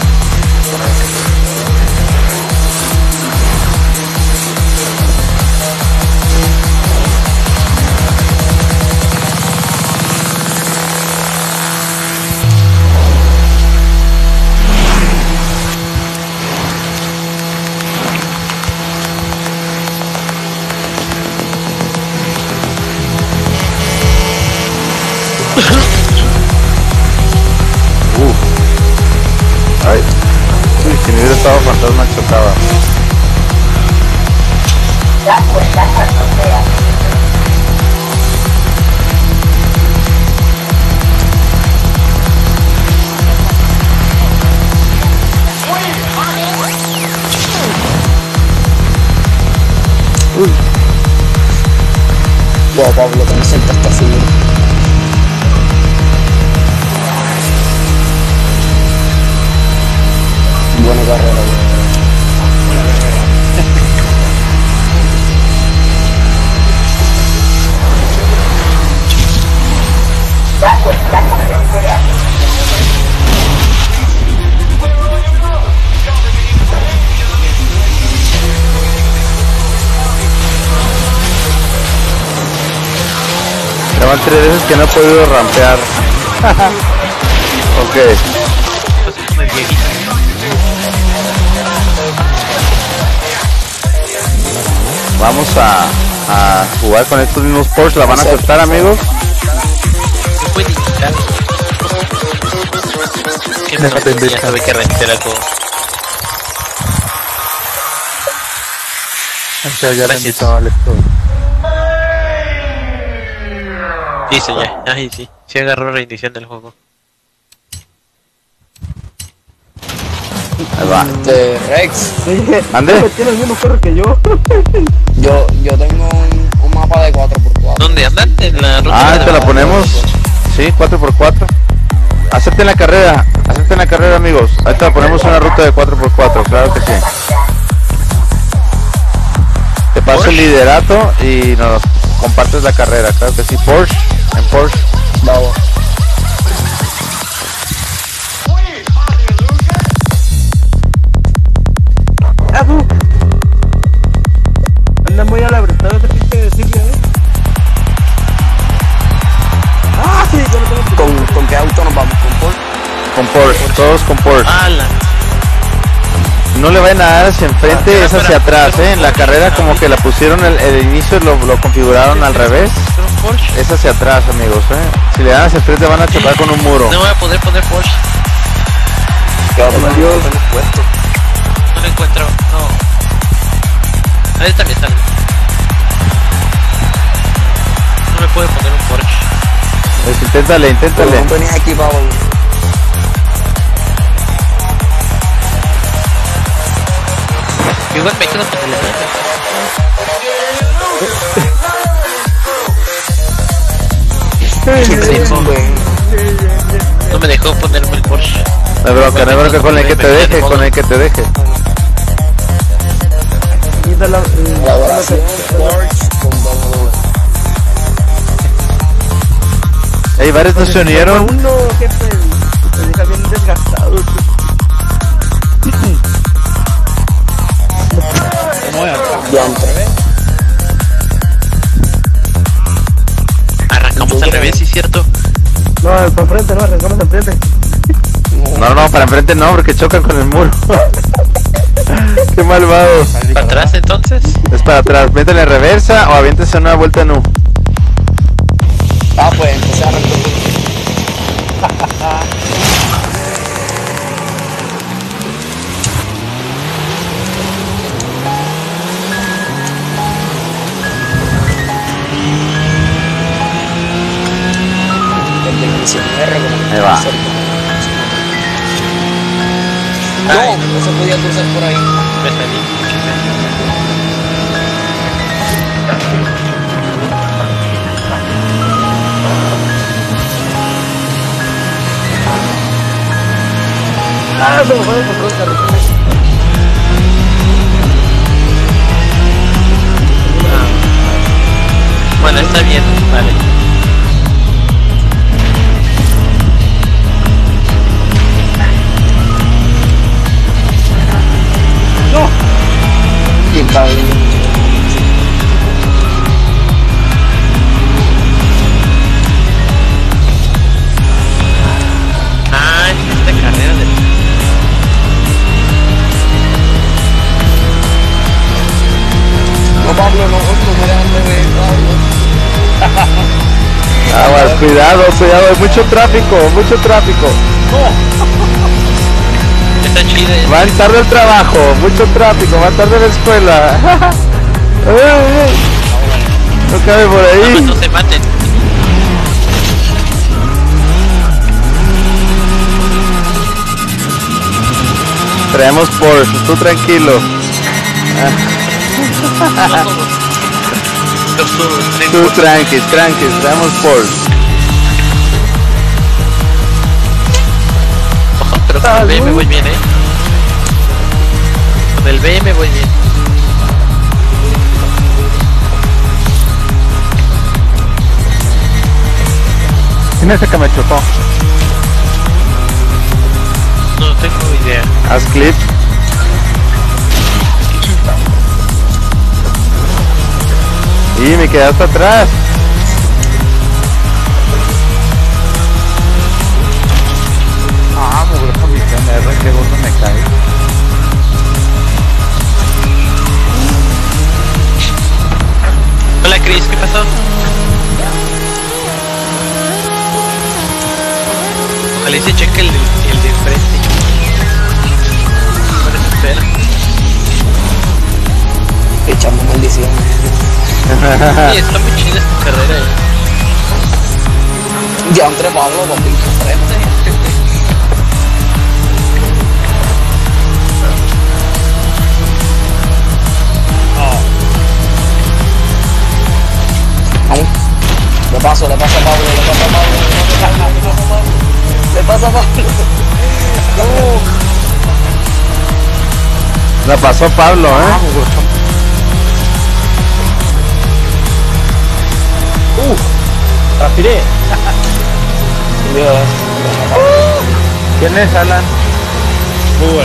estado fantasma chocaba. Wow, Pablo. Van tres veces que no he podido rampear. ok. Vamos a, a jugar con estos mismos Porsche. ¿La van a aceptar, amigos? No puede quitar. Que me ya sabe que rentar algo. O sea, ya le invitaba al Dice ya. Ay, sí. Sí agarró reiniciando el juego. Ahí va. De Rex. ¿Mande? Tiene el mismo carro que yo. Yo, yo tengo un, un mapa de 4x4. ¿Dónde andan? En la ruta Ah, de te la ponemos. Sí, 4x4. Acepten la carrera. Acepten la carrera, amigos. Ahí te la ponemos una ruta de 4x4. Claro que sí. Te paso el liderato y nos compartes la carrera. Claro que sí. Porsche. En Porsche. Vamos. ¡Ah, tú! Anda muy a la bretada, te tienes que decirle, ¿eh? ¡Ah, sí! Yo lo tengo ¿Con, ¿Con qué auto nos vamos? ¿Con Paul? Con Porsche. Todos con Porsche. ¡Hala! No le vayan a dar hacia enfrente, Ah, es hacia espera, atrás, ¿eh? En la carrera Porsche, como que la pusieron, el, el inicio lo, lo configuraron al revés. Es hacia atrás, amigos, ¿eh? Si le dan hacia enfrente van a chocar con un muro. No voy a poder poner Porsche. ¿Qué auto nos Dios. No lo encuentro. No. Ahí también sale. No me puede poner un Porsche. Pues inténtale, inténtale. ¿Cómo venís equipado? Igual me quedo con el No me dejó ponerme el Porsche. No bronca, no bronca con el que te deje, con el que te deje. Hay varios no se unieron. Uno, jefe, te deja bien desgastado. ¿Cómo es? Diantre. Arrancamos al revés, sí, cierto. No, para enfrente, no, arrancamos enfrente. No, no, para enfrente no, porque chocan con el muro. Qué malvado. ¿Para atrás entonces? Es para atrás. Métele reversa o aviéntese una vuelta en U. Ah, pues R, como Ahí va. No, no se podía cruzar por ahí. Ah, se me fue. Bueno, está bien, vale. Cabrón. Ah, es carrera de... No, no, no cuidado, cuidado. Hay mucho tráfico, mucho tráfico. Está Van tarde al trabajo, mucho tráfico. Van tarde a la escuela. No cabe por Nada más ahí. no se maten. Traemos por tú tranquilo. No no Tú importa. tranquis, tranquis. Traemos por. Pero con el BM voy bien, eh. Con el BM voy bien. ¿Quién es ese que me chocó? No tengo idea. Haz clip. Y me quedé hasta atrás. Pasó? Ojalá y se cheque el, el de enfrente. Bueno, se espera. Echando maldición. Sí, está muy chida esta carrera. eh. Ya entre Pablo, papito, frente. Paso, le paso a Pablo, le paso a Pablo, le paso a Pablo. Le paso a Pablo. La pasó Pablo, Ah, ¿eh? mugrosa. Respiré. Dios. ¿Quién es Alan? Muy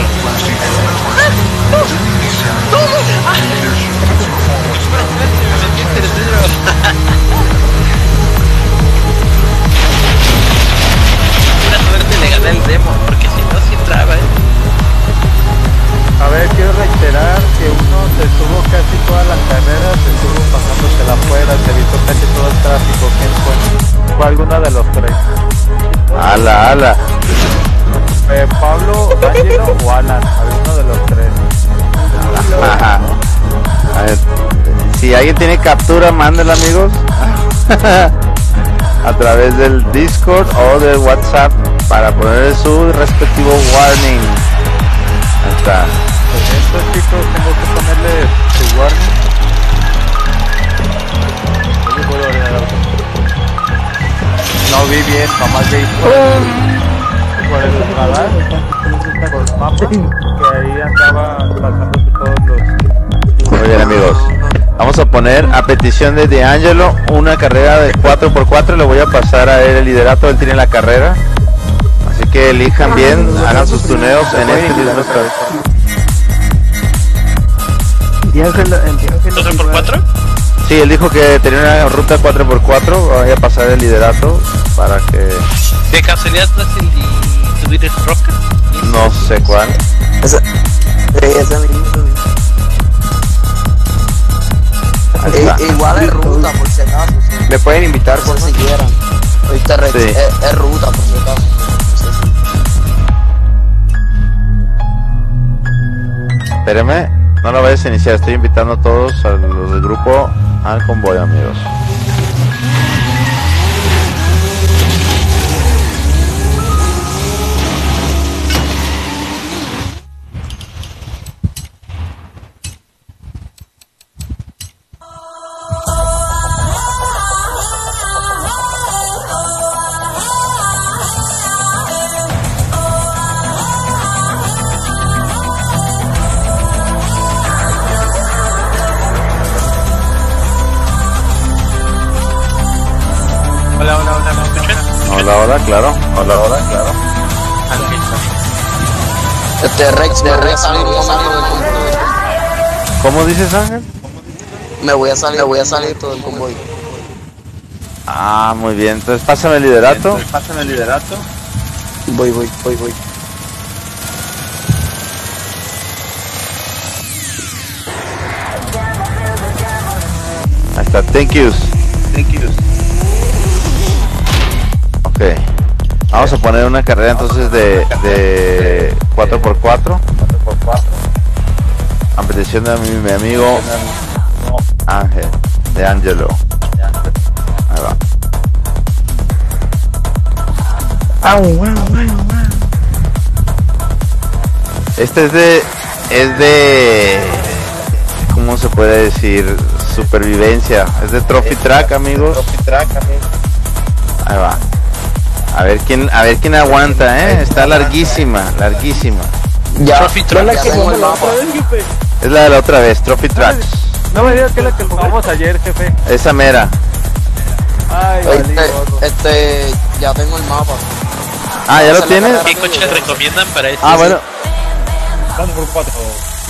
el demo, porque si no, sí traba, eh. A ver, quiero reiterar que uno se estuvo casi toda la carrera, se estuvo pasándosela afuera, se evitó casi todo el tráfico. ¿Quién fue? Fue alguna de los tres. Ala, ala. Eh, Pablo, Ángelo o Alan, alguno de los tres. Ajá. A ver, si alguien tiene captura, mándela amigos. A través del Discord o del WhatsApp para poner su respectivo warning. Ahí está. Pues estos chicos tengo que ponerle su warning. Puedo. No vi bien, nomás vi por el, por el radar, por el mapa, que ahí andaban pasándose todos los... Muy bien amigos. Vamos a poner a petición de D'Angelo una carrera de 4x4. Le voy a pasar a él el liderato. Él tiene la carrera. Que elijan bien, hagan sus tuneos en este mismo estado. ¿12 por 4? Sí, él dijo que tenía una ruta 4x4. Voy a pasar el liderato para que ¿De casualidad no es el de subir el roca? no sé cuál. Esa, esa misma, igual es ruta, por si acaso. Me pueden invitar, por si quieran. Es, es ruta, por si acaso. Espéreme, no lo vayas a iniciar. Estoy invitando a todos, a los del grupo, al convoy, amigos. Dices, Ángel? Me voy a salir, me voy a salir todo el convoy. Ah, muy bien. Entonces, pásame el liderato. Pásame el liderato. Voy, voy, voy, voy. Ahí está, thank yous. Thank you. Ok. Vamos a poner una carrera entonces de, de 4x4. A mi, mi amigo Ángel, de Angelo. Ahí va. Este es de. Es de. ¿Cómo se puede decir? Supervivencia. Es de Trophy Track, amigos. Ahí va. A ver quién, a ver quién aguanta, eh. Está larguísima, larguísima. Ya, Trophy ya Es la de la otra vez, Trophy Tracks. No me digas que es la que jugamos ayer, jefe. Esa mera. Ay, Oíste, gordo. este, ya tengo el mapa. Ah, ¿ya lo tienes? ¿Qué coche recomiendan para este? Ah, bueno.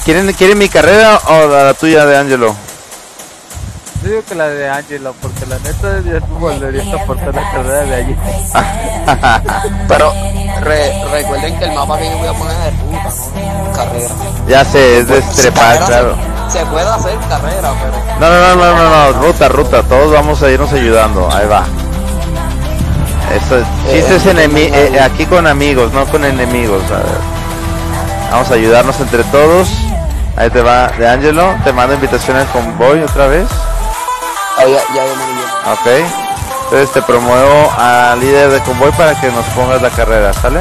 ¿Quieren, ¿Quieren mi carrera o la, la tuya de Angelo? Yo digo que la de Angelo, porque la neta ya volvería a soportar la carrera de ayer. Pero re- recuerden que el mapa que yo voy a poner es ruta, no carrera. ya sé, es de estrepar, Carrera claro. Se, se puede hacer carrera, pero No, no, no, no, no, no, ruta, ruta, todos vamos a irnos ayudando, ahí va. Eso, chistes enemi eh, aquí con amigos, no con enemigos, a ver. Vamos a ayudarnos entre todos. Ahí te va, de Angelo, te mando invitación al convoy otra vez. ah, ya, ya lo Ok. Entonces te promuevo al líder de convoy para que nos pongas la carrera, ¿sale?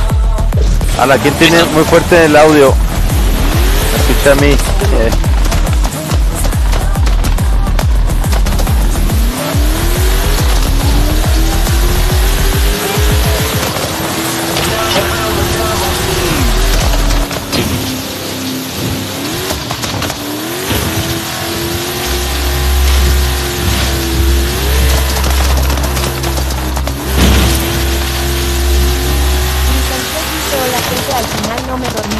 Septel. Hala, ¿quién tiene muy fuerte el audio? Escucha a mí. Me dormí.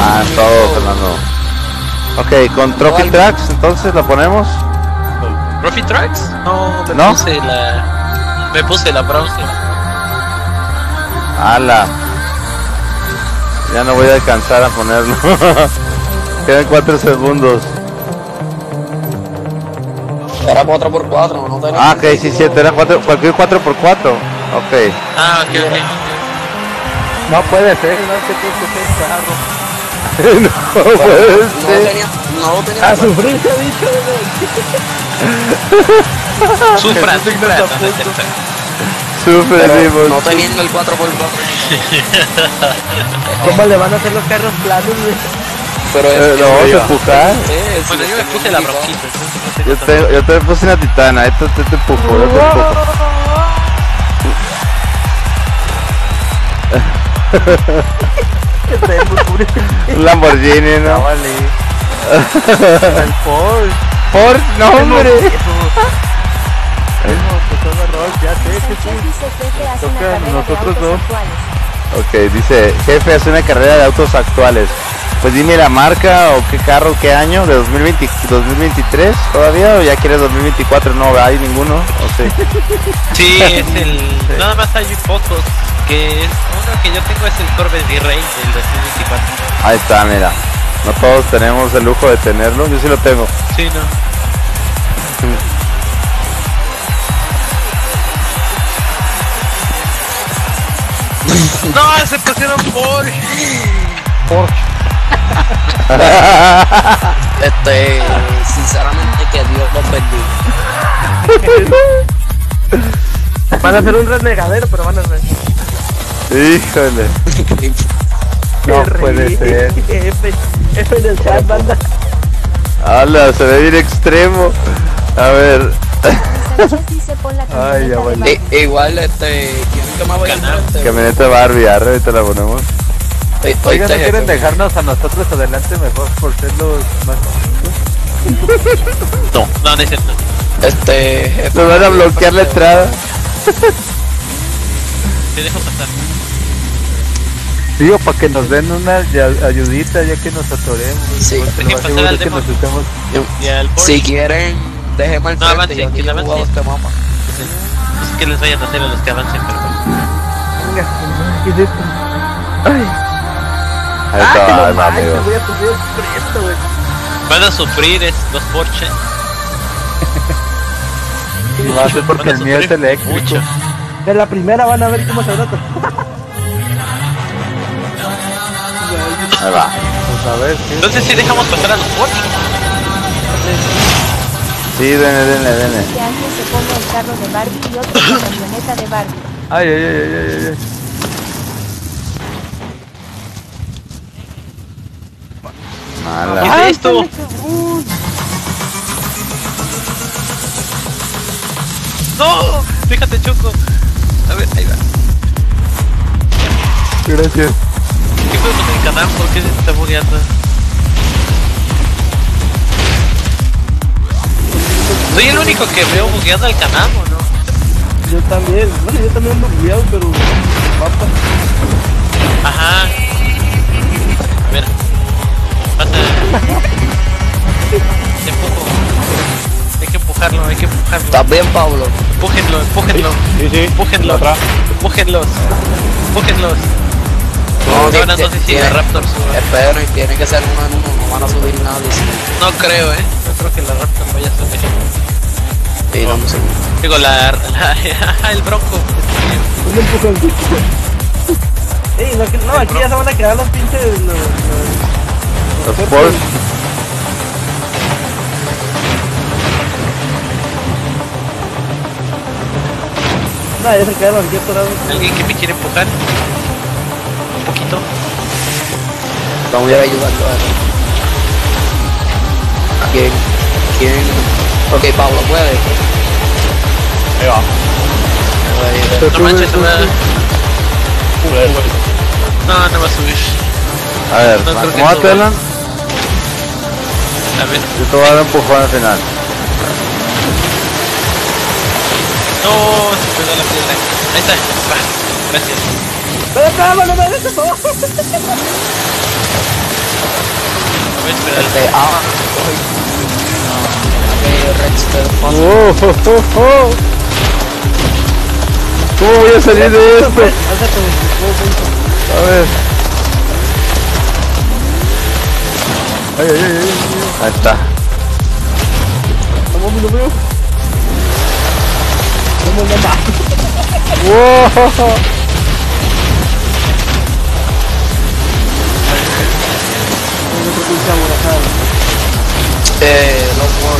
Ah, todo, Fernando. Ok, con Trophy Tracks, entonces lo ponemos. ¿Trophy Tracks? No, me ¿No? puse la. Me puse la bronce. Ala. Ya no voy a alcanzar a ponerlo. Quedan 4 segundos. Era 4x4, no tenía. Ah, ok, sí, cierto, era cuatro, cualquier 4x4. Ok. Ah, ok, ok. No puede ser, no es que tienes que ser carro. no puede ser. tenía, no lo tenía. A sufrir se ha dicho. Sufra, sufra. no no, está no teniendo el 4x4. ¿Cómo le van a hacer los carros planos? güey? Pero Eh, lo vamos a empujar. Sí, Bueno, yo me puse la bronquita. Yo te, yo te puse una titana, esto te, te empujo, yo te empujo. Un Lamborghini, No ¿no? vale. El Porsche. Por nombre. ya sé que sí. Dice jefe hace una Toca carrera de nosotros dos. Ok, dice, jefe, hace una carrera de autos actuales. Pues dime la marca o qué carro, qué año, de 2020, 2023 todavía o ya quieres 2024, no hay ninguno, o sí. Sí, es el. Nada más hay pocos. Que es, uno que yo tengo es el Corvette V-Ray del 2024. Ahí está, mira. No todos tenemos el lujo de tenerlo, yo sí lo tengo. Sí, no. No, se pusieron Porsche. Este, sinceramente que Dios los bendiga. Van a hacer un renegadero, pero van a ver. Híjole, no puede ser. F, F en el chat, banda. Hala, se ve bien extremo. A ver. Ay, ya. I- igual, este, ¿quieren que me vaya Ganar. enfrente? Camioneta Barbie, arre, te la ponemos. Oigan, ¿no quieren dejarnos a nosotros adelante mejor por ser los más... No, no, no es cierto. Este. Nos van a bloquear la entrada. Te dejo pasar. Sí, o para que nos den una ayudita ya que nos atoremos. Sí. pasar al es que demo. nos estemos... Y al Porsche. Si quieren, déjenme al No, frente. avance, yo que ni le he jugado avance. este mapa. No sé qué les vayan a hacer a los que avancen, pero bueno. Venga, ¿qué es esto? Ay, Ahí ah, está, no va, manches, amigos. voy a sufrir esto, güey. Van a sufrir es, los Porsche. Y va a ser porque el mío es eléctrico. Mucho. De la primera van a ver cómo se brota. Ahí va. Pues a ver, ¿qué? Entonces sí dejamos pasar a los Porsche. Sí, denle, denle, denle. Que alguien se ponga el carro de Barbie y otro la camioneta de Barbie. Ay, ay, ay, ay, ay, Mala. ¿Qué es esto? ¡No! Déjate, Choco. A ver, ahí va. Gracias. ¿Qué fue con el canal? ¿Por qué se está bugueando? ¿Soy el único que veo bugueando al canal o no? Yo también, bueno, yo también ando bugueado, pero. Ajá. Te empujo. Hay que empujarlo, hay que empujarlo. ¿Estás bien, Pablo? Empújenlo, empújenlo. Sí, sí. Empújenlo. Empújenlos. Empújenlos. No, que- no sé si tiene- la Raptor suba. Esperen, tiene que ser uno en uno, no van a subir nadie. sí. No creo, eh. No creo que la Raptor vaya a subir. Sí, dame un segundo. Digo, la, la el Bronco. Ey, no, no, aquí ya se van a quedar los pinches. Los, los- Los Porsche. No, ya se quedaron aquí atorados. ¿Alguien que me quiere empujar? Un poquito. Vamos a ir ayudando a él. ¿Quién? ¿Quién? Ok, Pablo, puede. Ahí va. No manches, va. Güey. No, no va a subir. A ver, No creo que ver. Yo te voy a dar un empujón al final. No, se pegó la piedra. Ahí está. Gracias. ¡Pero no eso! A ver, espera. Este, ah. Oh, oh, oh, oh. ¿Cómo voy a salir de esto? A ver. Ay, ay, ay, ay, ay. Ahí está. ¿Cómo me lo veo? ¿Cómo no va? Wow. Eh, ¿cómo va?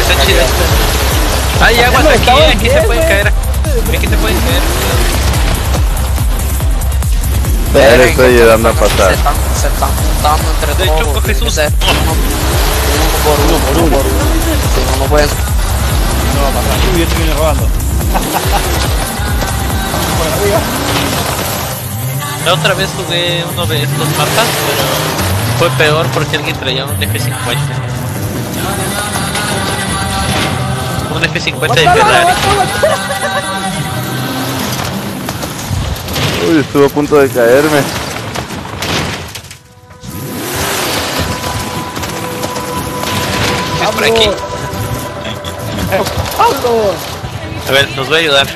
Está chida esta. Hay aguas no, aquí, aquí se pueden caer. Aquí se pueden caer. Esperen, estoy a se pasar. Están juntando entre De todos. que Jesús. ser uno, uno por uno, uno por uno. Si no, no pueden. No va a pasar. Uy, este viene rodando. La otra vez jugué uno de estos mapas, pero fue peor porque alguien traía un F-50. Un F-50 de Ferrari. Uy, estuvo a punto de caerme. Por aquí. ¡Pablo! A ver, nos va a ayudar.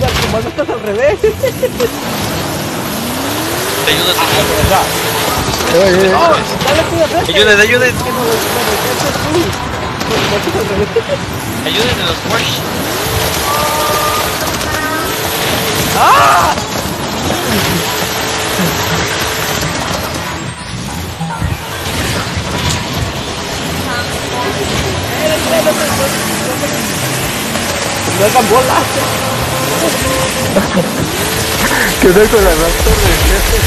Ya, como no estás al revés. Te ayuda, No, dale tú de frente. Ayuden, ayuden. Que no lo- No hagan bola. Quedé con la raptor de jefe.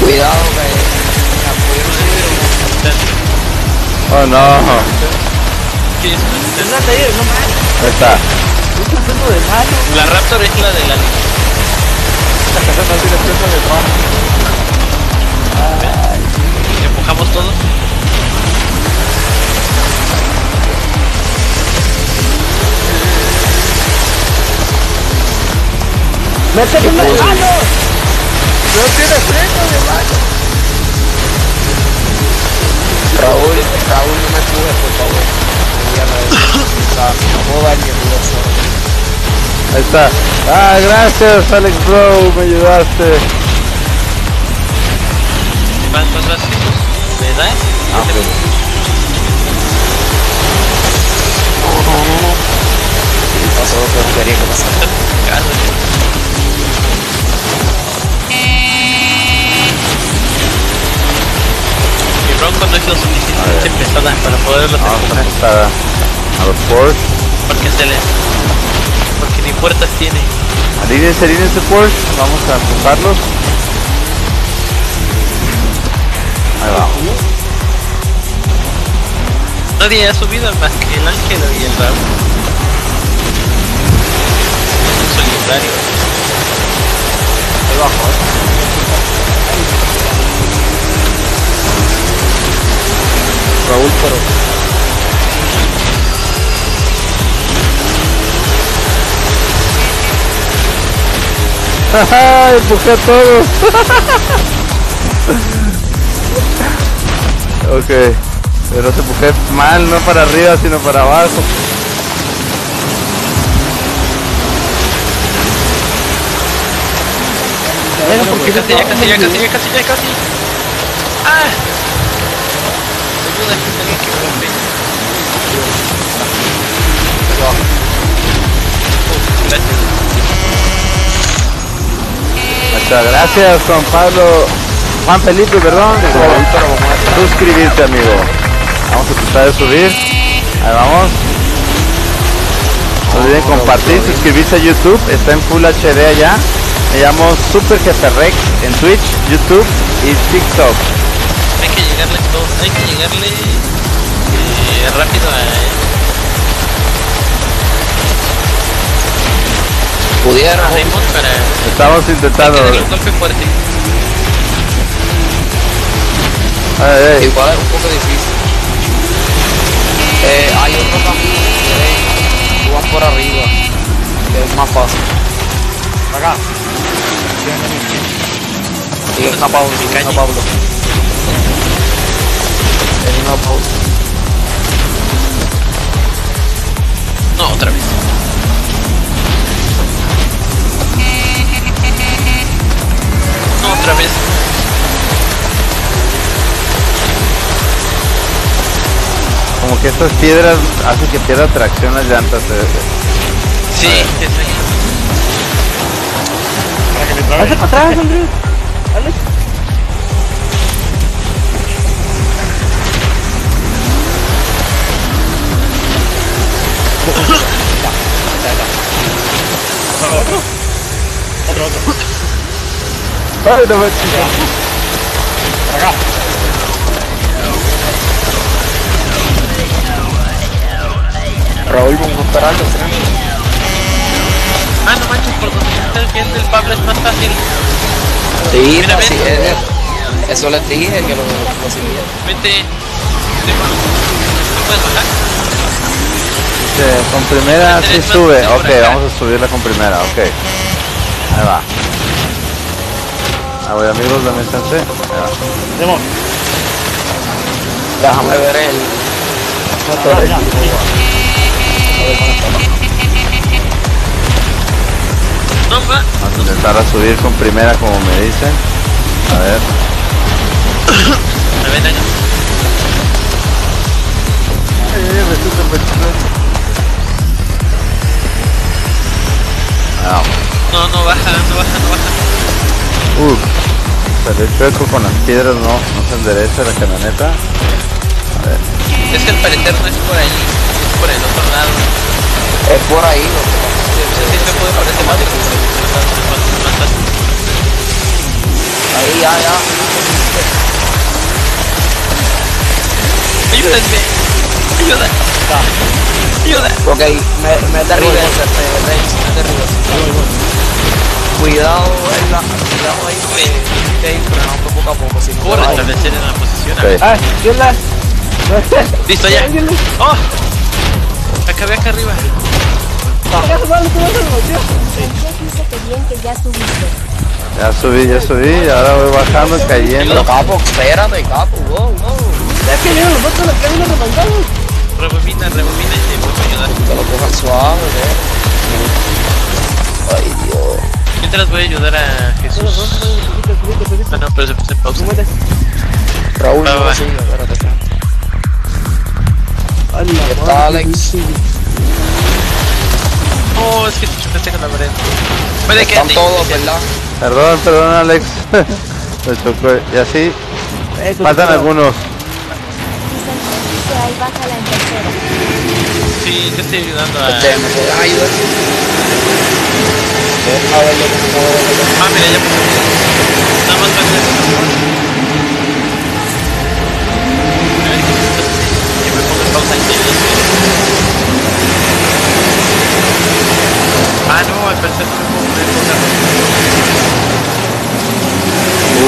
Cuidado, que Oh no. ¿Qué es? Ándate ahí, no mames. Ahí está. ¿Qué de malo? La Raptor es la de la Empujamos todos. ¡Métete en el mano! No tiene freno de mano. Raúl, Raúl, no me empujes, por favor. Ya no, no ni nervioso. Ahí está. Ah, gracias Alex Bro, me ayudaste. Más, más, más. ¿Verdad? Ah, Pasó lo que quería que pasara. Mi bronco no es lo suficientemente pesada para poderlo Vamos a empujar. apuntar a, los Porsche. Porque se le... Porque ni puertas tiene. Alínense, alínense Porsche. Vamos a empujarlos. Ahí vamos. Nadie ha subido más que el ángel y el. En solitario. Ahí bajo, ¿eh? Raúl, pero ¡Ajá! Empujé a todos. ok. Pero se empujé mal, no para arriba, sino para abajo. Bueno, porque Casi, ya, casi, ya, casi, ya, casi, ya, casi. Muchas gracias, Juan Pablo. Juan Felipe, perdón. Suscribirte, amigo. Vamos a tratar de subir. Ahí vamos. No olviden compartir, suscribirse a YouTube. Está en Full HD allá. Me llamo Super Jefe Rex en Twitch, YouTube y TikTok. Hay que llegarle todo, hay que llegarle eh, rápido a Raymond para Estamos intentando. un golpe fuerte. Ay, ay. Igual es un poco difícil. Eh, hay otro camino que tú vas por arriba, que es más fácil. Acá. Y Pablo, Pablo. Una Pablo. No, otra vez. No, otra vez. Como que estas piedras hacen que pierda tracción las llantas. eh. Sí, exacto. Para que me atrás, Andrés. Alex. Ay, no me Para acá. Raúl, vamos a esperar los trenes. Ah, no manches, por donde está el bien del Pablo es más fácil. Sí, Mira, ven. sí, eh, eso les dije que lo, lo Juan. ¿No puedes bajar? Sí, con primera sí sube. Ok, vamos a subirla con primera, ok. Ahí va. A ver amigos, dame chance. Simón. Déjame ver el. Ya, ya. Vamos a intentar a subir con primera como me dicen. A ver. A ver, venga. Vamos. No, no baja, no baja, no baja. Uf. Salió chueco con las piedras, no, no se endereza la camioneta. A ver. Es que al parecer no es por ahí, es por el otro lado. Es por ahí, lo que pasa es Sí, sí, me puede parecer más que Ahí, ya, ya. Ayúdenme. Ayuda. Ayuda. Ok, me, este, Rex, mete reversa. Cuidado, en la, cuidado ahí ir frenando poco a poco, si no te Corre, establecer en la posición. Ah. Listo, ya. ¡Oh! Acabé acá arriba. Ya, vale, tú vas a voltear. Jeff dice que bien que ya subí, ya subí, ahora voy bajando, Pero cayendo. capo, espérate, capo, wow, wow. Ya que llegan los remangados. Rebobina, rebobina y te vuelvo a ayudar. Que lo cojan suave, eh. Ay, Dios. Mientras voy a ayudar a Jesús. Ah, no, pero se puso en pausa. Raúl, Va, va. Ay, la madre, Alex. Oh, es que te chocaste con la pared. Puede que Están ande. todos, ¿verdad? Perdón, perdón Alex. Me chocó. Y así, Eh, faltan cuidado. algunos. Dicen que dice ahí bájala en tercera. Sí, te estoy ayudando a. Este, ¿me. Ah, mira, ya. Nada más ser. Que me pausa ayudo. Ah, no, al parecer no me puedo poner en pausa.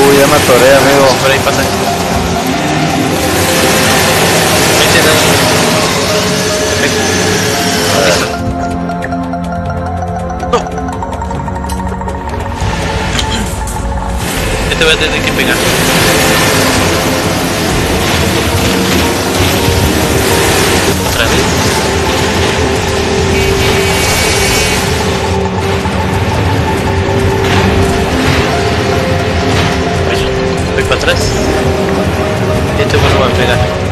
Uy, ya me atoré, amigo. Por ahí pasa. Ya te voy a tener que pegar. Otra vez. Voy para atrás. Ya te vuelvo a pegar.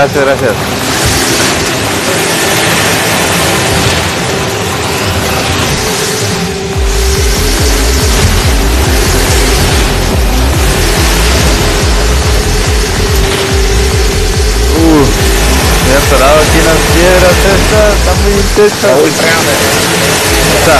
Gracias, gracias. Me he atorado aquí en las piedras estas, están muy intensas. Está.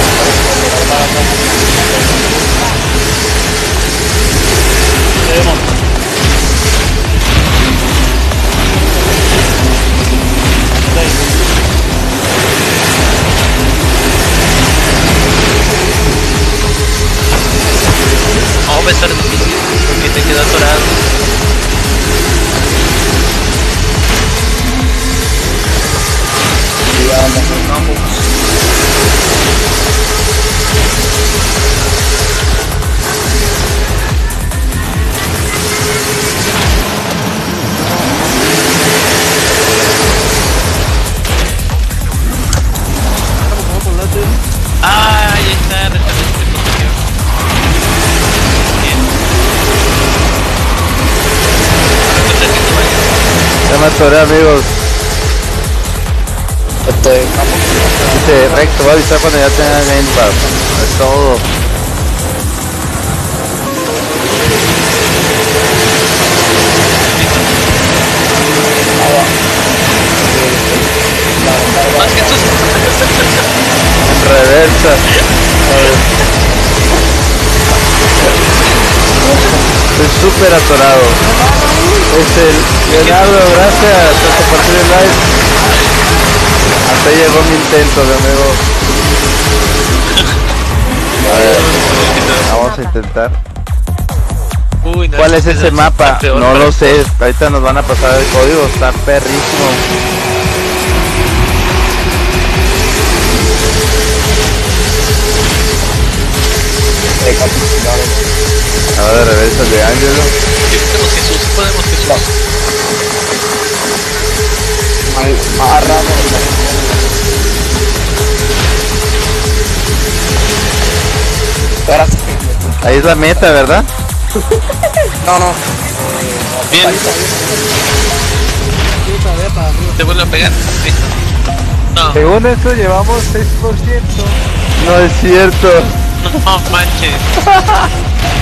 Atoré, amigos. Este, capo. Dice, Rex, te voy a avisar cuando ya tenga Game Pass. Es todo. Más que tú. Reversa. Estoy súper atorado. Es el Leonardo, gracias por compartir el live. Hasta llegó mi intento de amigo. A ver, vamos a intentar. Uy, no, ¿Cuál es que ese mapa? peor No lo sé. Ahorita nos van a pasar el código. Está perrísimo. Ahora de reversa de Ángelo. Podemos Jesús, podemos Jesús. Rápido. Ahí es la meta, ¿verdad? No, no. Bien. Te vuelvo a pegar. Listo. No, Según esto llevamos 6%. No es cierto. no manches.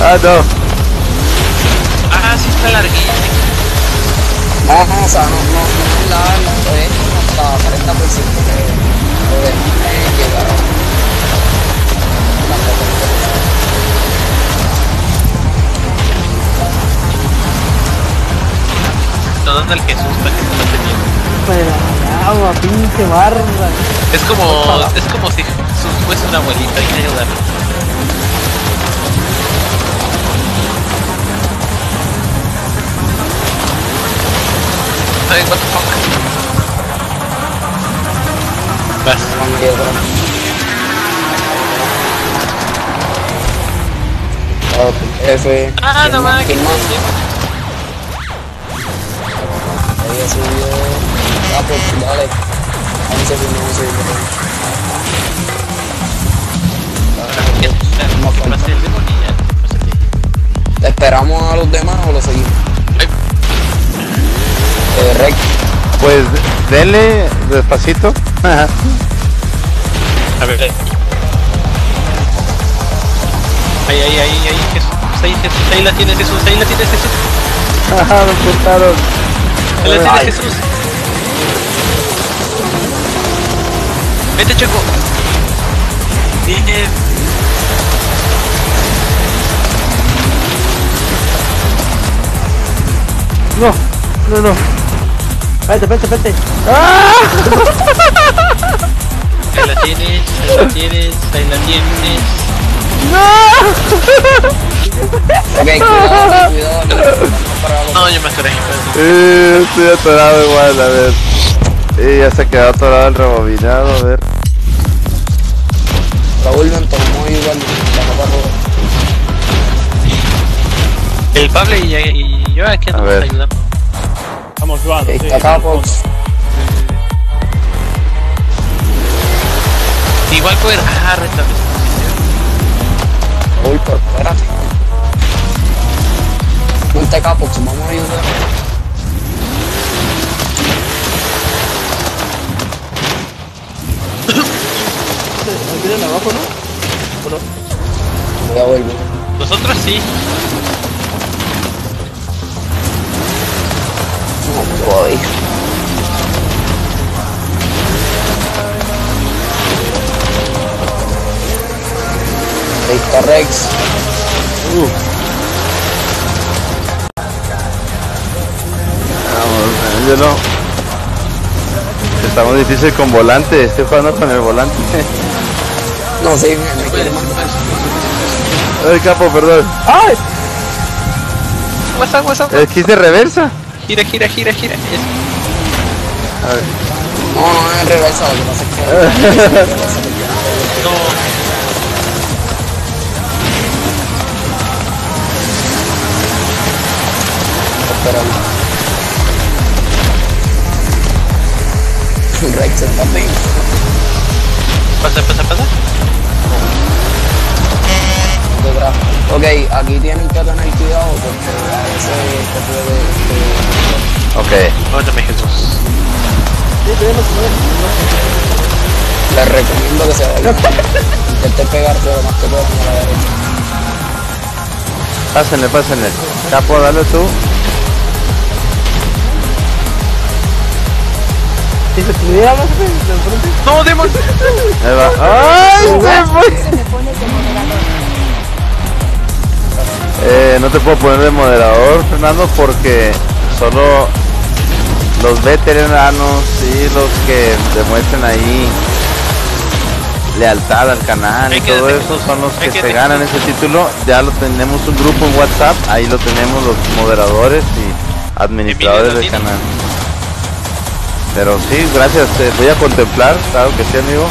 Ah, no. Ah, sí está larguito. No, no, o sea, no, no, no es la no es como hasta 40% que podemos eh, llegar a No, ¿dónde el Jesús para que no lo tenía? Pero agua, pinche barra. Es como, es como si Jesús fuese una abuelita y que what the fuck. Vas. F. Ah, no. Ah, pues ya? ¿Te esperamos a los demás o lo seguimos? Eh, Rec. Pues denle despacito. A ver. Ahí, ahí, ahí, ahí, Jesús. Ahí, Jesús. Ahí la tienes, Jesús. Ahí la tienes, Jesús. Ajá, me cortaron. Ahí la tienes, Ay. Jesús. Vete, Checo. Bien. No, no, no. Espérate, espérate, espérate. Ahí la tienes, ahí la tienes, ahí la tienes. Ok, cuidado, cuidado. que no No, yo me atoré. Eh, estoy atorado igual, a ver. Y ya se quedó atorado el rebobinado, a ver. Raúl me tomó igual la. El Pablo y, y yo aquí A andamos ayudando. Igual poder. Ah. Raúl, pero espérate. Ponte Capox, vamos a ayudar. ¿No tienen abajo, no? ¿O no? Ya vuelvo. Nosotros sí. Voy. Ahí está Rex. Vamos, Ángelo. Está muy difícil con volante, estoy jugando con el volante. No, sí, me, me quiere más. Ay, capo, perdón. ¡Ay! WhatsApp, WhatsApp. El kiss de reversa. Gira, gira, gira, gira. A ver. No, no, es reversa, lo que pasa es que... No. Espera. Rex está bien. Pasa, pasa, pasa. Detrás. Ok, aquí tienen que tener cuidado porque a veces te puede... Ok. Óyeme, Jesús. Les recomiendo que se vayan. Intenten pegarse lo más que puedan a la derecha. Pásenle, pásenle. Capo, dale tú. Si se pudiera más de enfrente. ¡No, Demon! Ahí va. ¡Ay! Se fue. Que no te puedo poner de moderador, Fernando, porque solo los veteranos y los que demuestren ahí lealtad al canal y todo eso son los que se ganan ese título. Ya lo tenemos un grupo en WhatsApp, ahí lo tenemos los moderadores y administradores del canal. Pero sí, gracias, eh, voy a contemplar, claro que sí, amigo.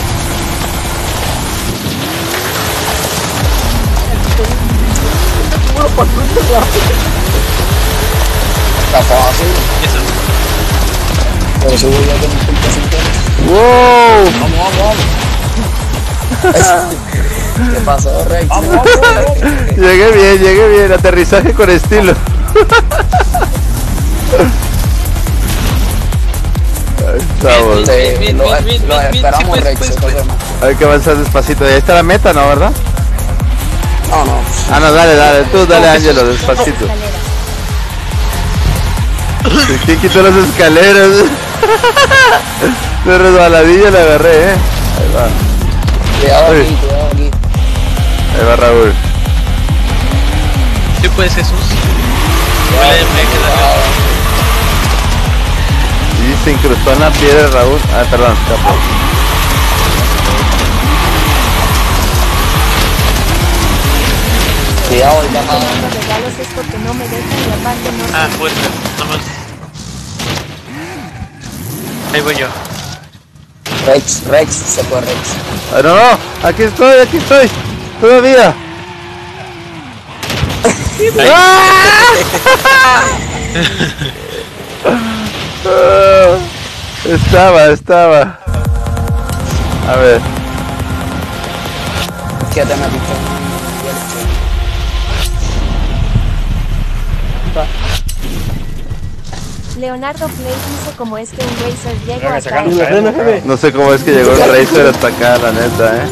Está fácil. Eso. Pero si voy a tener punto 50. ¡Wow! Vamos, vamos, vamos. ¿Qué pasó, Rex? Llegué bien, llegué bien, aterrizaje con estilo. Ahí Estamos. Bien, lo, bien, bien, lo bien, bien, esperamos, pues, Rex. pues, pues. Hay que avanzar despacito. Ahí está la meta, ¿no? ¿Verdad? No, no. Ah, no, dale, dale. Tú dale, Ángelo, despacito. ¿Quién quitó las escaleras? De resbaladilla la agarré, eh. Ahí va. Cuidado aquí, cuidado aquí. Ahí va Raúl. Sí, pues Jesús. Vale, me queda Y se incrustó en la piedra Raúl. Ah, perdón, escapó. Cuidado, No está teniendo regalos es porque no me dejan y aparte no Ah, fuerza, nomás. Ahí voy yo. Rex, Rex, se fue Rex. Ah, no, no, aquí estoy, aquí estoy. Todavía. Ah, estaba, estaba. A ver. ¿Qué te Leonardo Play dice como es que un racer llego Venga, hasta jefe. No sé cómo es que llegó el Racer hasta acá, la neta, eh.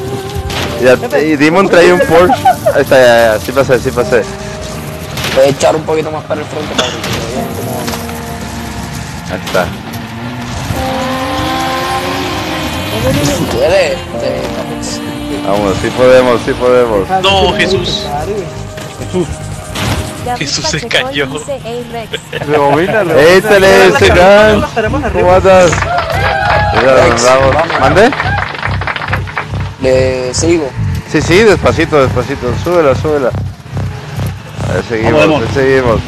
Ya, y Demon trae un Porsche. Ahí está, ya, ya, sí pasé, sí pasé. Voy a echar un poquito más para el frente para que como... Ahí está. Si puede, este, Vamos, sí podemos, sí podemos. No, Jesús. David Jesús se cayó. dice, "Ey, Rex, ¡Échale, ese gan! ¿Cómo vamos. ¿Mande? le sigo. Sí, sí, despacito, despacito. Súbela, súbela. Ahí seguimos, Vamos, ahí seguimos.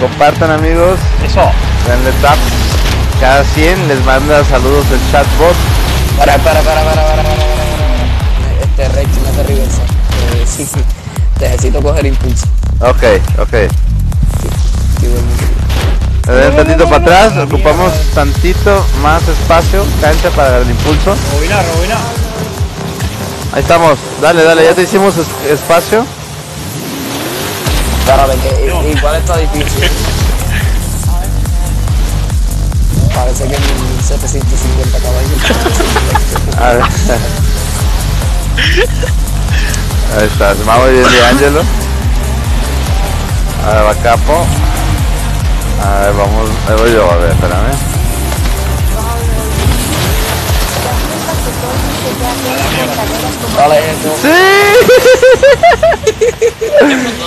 Compartan, amigos. Eso. Denle tap. Cada 100 les manda saludos el chatbot. Para, para, para, para, para, para, para, para. Este Rex, no te reversa. Eh, sí, sí. Necesito coger impulso. Ok, ok. Le den un tantito para atrás. Ocupamos tantito más espacio. Cancha para el impulso. Robina, Robina. Ahí estamos. Dale, dale. Ya te hicimos es- espacio. Que i- igual está difícil. Parece que en 750 caballos. A ver. Ahí está, se va muy bien de Angelo. A ver, va Capo. A ver, vamos, ahí voy yo, a ver, espérame. Eso. ¡Sí!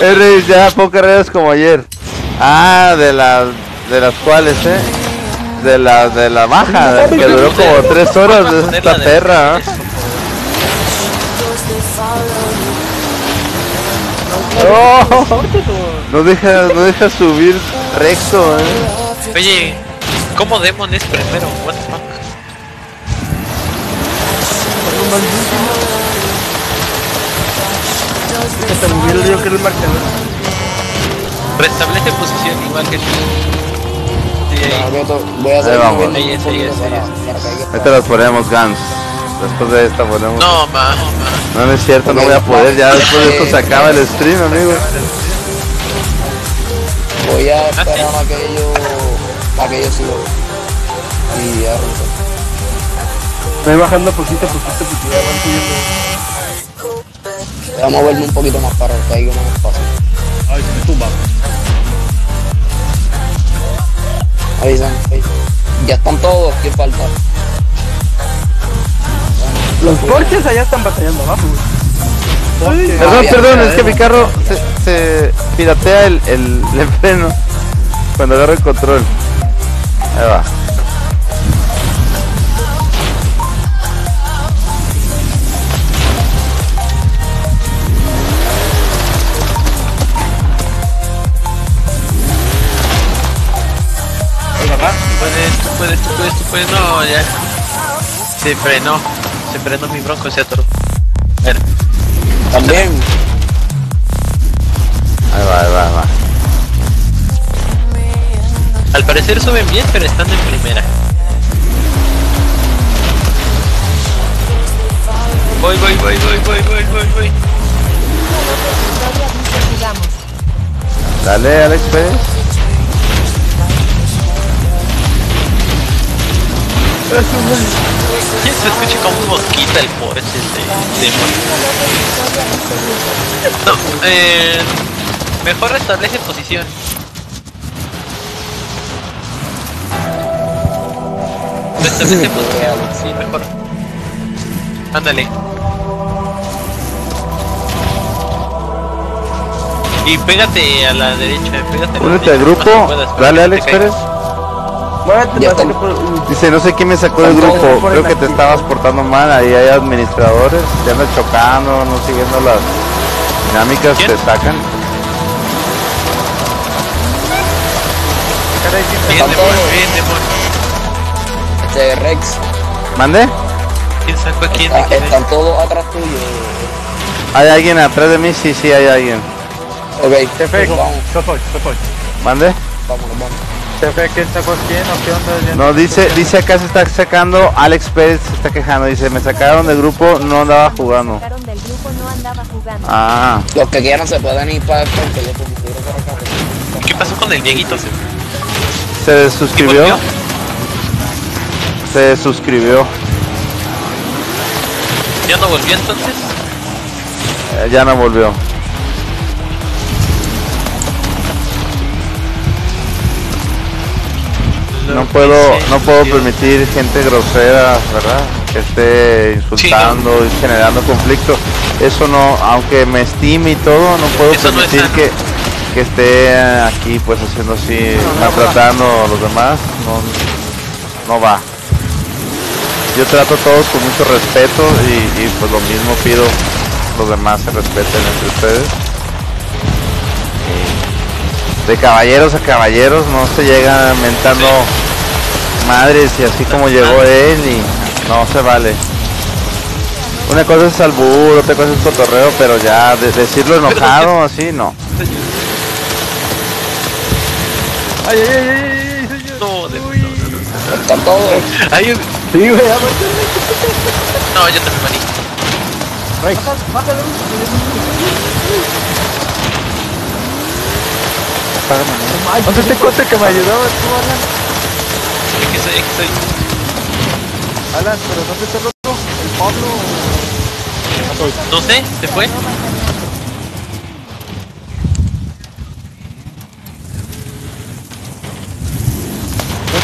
R ya pocas carreras como ayer. Ah, de las de las cuales, eh. De la de la baja, que duró como tres horas de esta perra. ¿eh? Oh, no deja, no deja subir recto, eh. Oye, ¿cómo Demon es primero? What the fuck? Que se movió el río que era el marcador. Restablece posición igual que tú. Sí, ahí. No, Voy a hacer vamos. Ahí las ponemos, Gans. Después de esta ponemos. No, ma, ma. No, no es cierto, no voy a poder. Ya después de esto se acaba el stream, amigo. Voy a Ah, esperar a que ellos a que ellos sigan. Y ya. Estoy bajando poquito poquito porque ya van subiendo. Voy a moverme un poquito más para que haya más espacio. Ay, se me tumba. Avisan. Ya están todos, ¿qué falta? Los Porsches allá están batallando abajo. Perdón, perdón, es que mi carro se, se piratea el, el, el freno cuando agarra el control. Ahí va. Puedes, tú puedes, tú puedes. No, ya. Se frenó. Se frenó mi bronco, se atoró. A ver. También. Ahí va, ahí va, ahí va. Al parecer suben bien, pero están en primera. Voy, voy, voy, voy, voy, voy, voy, voy. Dale, Alex Pérez. Se escucha como un mosquita el Porsche de, de No, eh, mejor restablece posición. Restablece posición, sí, mejor. Ándale. Y pégate a la derecha, pégate a la Únete al derecha, grupo. Dale, Alex. Pérez. Por- Dice, no sé quién me sacó del grupo. Creo que te aquí. estabas portando mal. Ahí hay administradores. Te andan chocando, no siguiendo las dinámicas. ¿Quién? Te sacan. Caray, ¿quién te- todos. bien, demonio. Este Rex. ¿Mande? ¿Quién sacó a quién? Están todos atrás tuyo. ¿Hay alguien atrás de mí? Sí, sí, hay alguien. Ok, Jefe, pues vamos, ¿qué fue? ¿Qué fue? ¿Mande? vámonos, vamos. Jefe, ¿quién sacó a quién o qué onda? No, dice, dice acá se está sacando. Alex Pérez se está quejando. Dice, me sacaron del grupo, no andaba jugando. Sacaron del grupo, no andaba jugando. Ah, Los que quieran se pueden ir para el frente. Yo acá. ¿Qué pasó con el Dieguito? se suscribió. volvió? Se suscribió. ¿Ya no volvió entonces? Eh, ya no volvió. No puedo, no puedo permitir gente grosera, ¿verdad? Que esté insultando y generando conflicto. Eso no, aunque me estime y todo, no puedo Eso permitir que, que esté aquí pues haciendo así, maltratando a los demás. No, no va. Yo trato a todos con mucho respeto y, y, pues lo mismo pido los demás se respeten entre ustedes. Y de caballeros a caballeros no se llega mentando madres y así como llegó él y no se vale. Una cosa es albur, otra cosa es cotorreo, pero ya de- decirlo enojado así no. Ay, ay, ay. No, de, no, no, no. Están todos. Ay, Sí, güey, a ver, no, yo también maní. bájale. ¿Dónde te cuenta que me ayudaba tú, Alan? Soy, soy. Alan, pero ¿dónde está el otro? ¿El Pablo? No sé, se fue.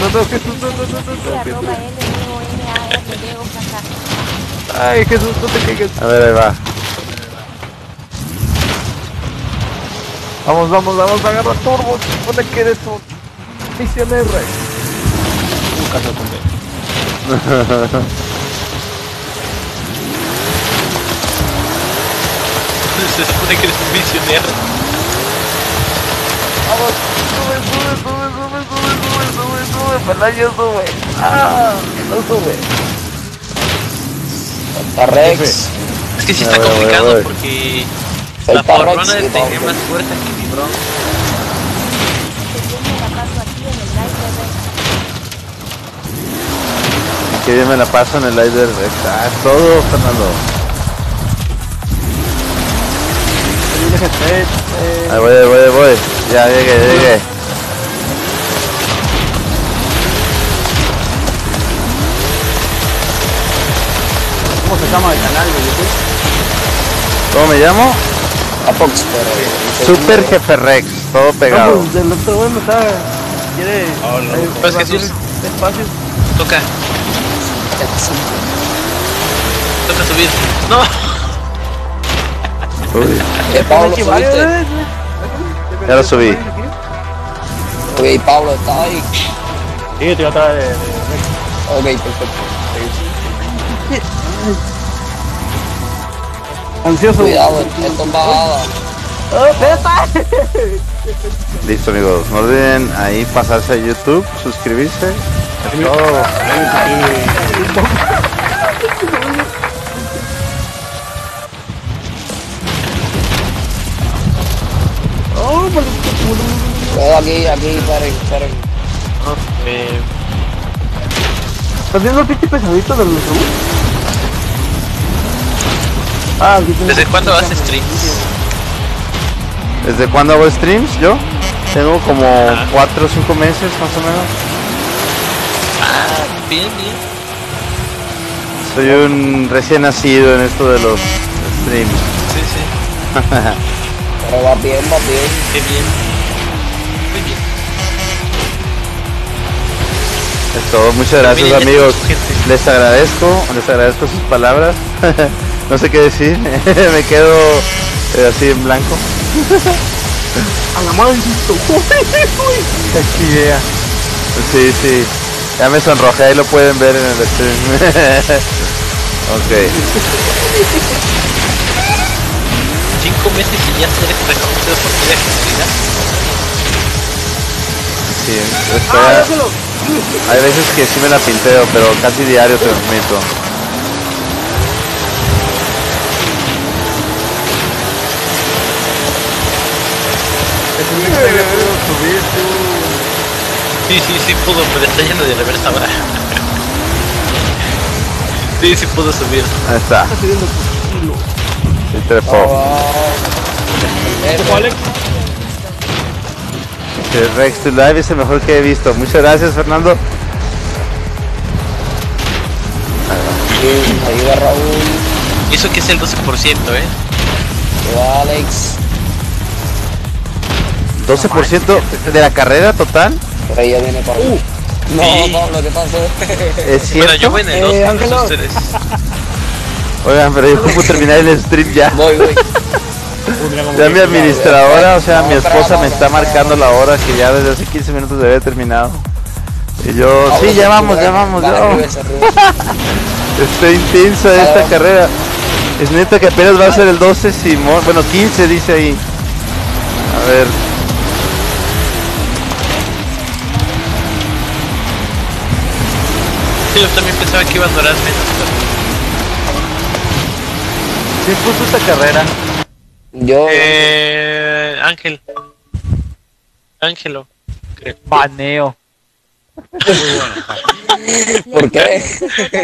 No, no, no, Jesús, no, no, no, no, Dice no, arroba no. LMONARDO, jaja. Ay, Jesús, no te caigas. A ver, ahí va. Vamos, vamos, vamos, agarra turbo. ¿Dónde quieres tú? Misión R. Se supone que eres un visionario. Vamos, sube, sube, sube, sube, sube, Pelayo, sube. Ah, no sube. Está Rex. Es que sí está ver, complicado ver. porque la forrona tenía Bowser. más fuerza que mi bronco. Que yo me la paso aquí en el live de Rex. Que yo me la paso en el Lider Está es todo, Fernando. Ahí voy, ahí voy, ahí voy. Ya llegué, llegué. ¿Cómo se llama el canal de YouTube? ¿Cómo me llamo? Apox, pero. Super Jefe Rex, todo pegado. Vamos, del otro bueno está. Quiere. eh, Pues Jesús. Toca, toca subir. No, Uy, Eh, Pablo, subiste. Ya lo subí. Ok, Pablo, ¿estás ahí? Sí, estoy atrás de... de- Ok, perfecto. Ansioso. Cuidado, esto. ¡Oh! Listo amigos, no olviden ahí pasarse a YouTube, suscribirse. Es todo. ¡Oh, aquí, aquí. No, eh, ¿Estás viendo el pinche pesadito del Zoom? Ah, ¿Desde cuándo haces streams? ¿Desde cuándo hago streams? Yo tengo como 4 o 5 meses más o menos. Ah, bien, bien. Soy un recién nacido en esto de los streams. Sí, sí. Pero va bien, va bien. Qué bien. Muy bien. Es todo, muchas gracias amigos. Les agradezco, les agradezco sus palabras. no sé qué decir, me quedo eh, así en blanco. A la madre. Qué idea. Sí, sí. Ya me sonrojé, ahí lo pueden ver en el stream. ok. Cinco meses y ya eres reconocido por media comunidad. Sí, ¡Ah, estoy- déjalo! hay veces que sí me la pinteo, pero casi diario transmito. Sí, sí, sí pudo, pero está lleno de reversa ahora. Sí, sí pudo subir. Ahí está. Está pidiendo kilo. Sí, trepó. Alex? El Rex to Live es el mejor que he visto. Muchas gracias, Fernando. Sí, ayuda Raúl, eso que es el 12%, ¿eh? ayuda Alex. 12% de la carrera total. Por ahí ya viene Pablo. no, Sí. Pablo, ¿qué pasó? Es Bueno, cierto. yo voy en el Eh, 12, no sé Ángelo. ustedes. Oigan, pero yo puedo terminar el stream ya. voy, voy. Ya mi administradora, o sea, mi esposa me está marcando la hora que ya desde hace 15 minutos debe haber terminado. Y yo, sí, ya vamos, ya vamos, ya vamos. Está intensa esta carrera. Es neta que apenas va a ser el 12 Simón. Bueno, 15 dice ahí. A ver. Sí, yo también pensaba que iba a durar menos. ¿Quién puso esta carrera? Yo, pero- Eh, Ángel. Ángelo. creo. Baneo. ¿por qué?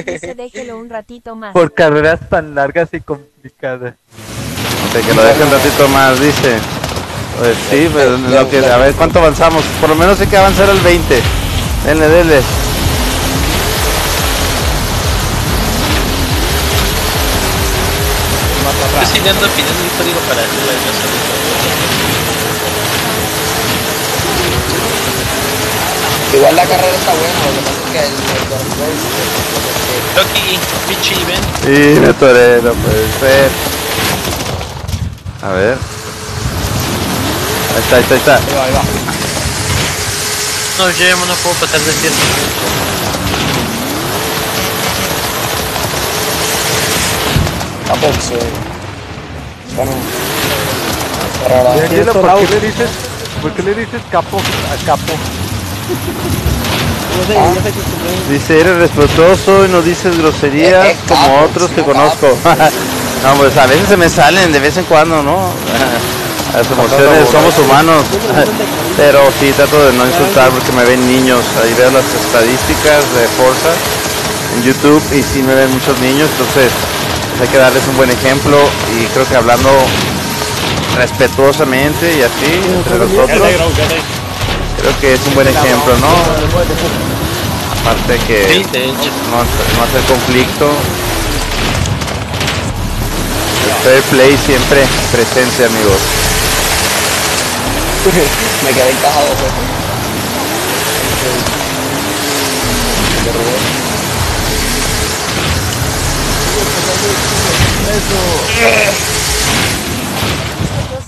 Dice déjelo un ratito más. Por carreras tan largas y complicadas. De que lo deje un ratito más, dice. Pues sí, pero lo que, a ver cuánto avanzamos. Por lo menos hay que avanzar al 20. Denle, denle. Yo sí le ando pidiendo un código para hacer la Igual la carrera está buena, lo que pasa es que el, el Loki, Pichi, ven. Y me atoré, no puede ser. A ver. Ahí está, ahí está, ahí está. Ahí va, ahí va. No, yo no puedo pasar de cierto. a boxe. Bueno, pero la, ¿por qué le dices, por qué le dices capo a capo? Yo sé, Ah. sé que. Dice, eres respetuoso y no dices groserías Eh, eh, como otros que no conozco. no, pues a veces se me salen de vez en cuando, ¿no? Las emociones, somos humanos. Pero sí, trato de no insultar porque me ven niños. Ahí veo las estadísticas de Forza en YouTube y sí me ven muchos niños, entonces hay que darles un buen ejemplo y creo que hablando respetuosamente y así entre nosotros, creo que es un buen ejemplo, ¿no? Aparte que no, no hacer conflicto. El fair play siempre presente, amigos. me quedé encajado.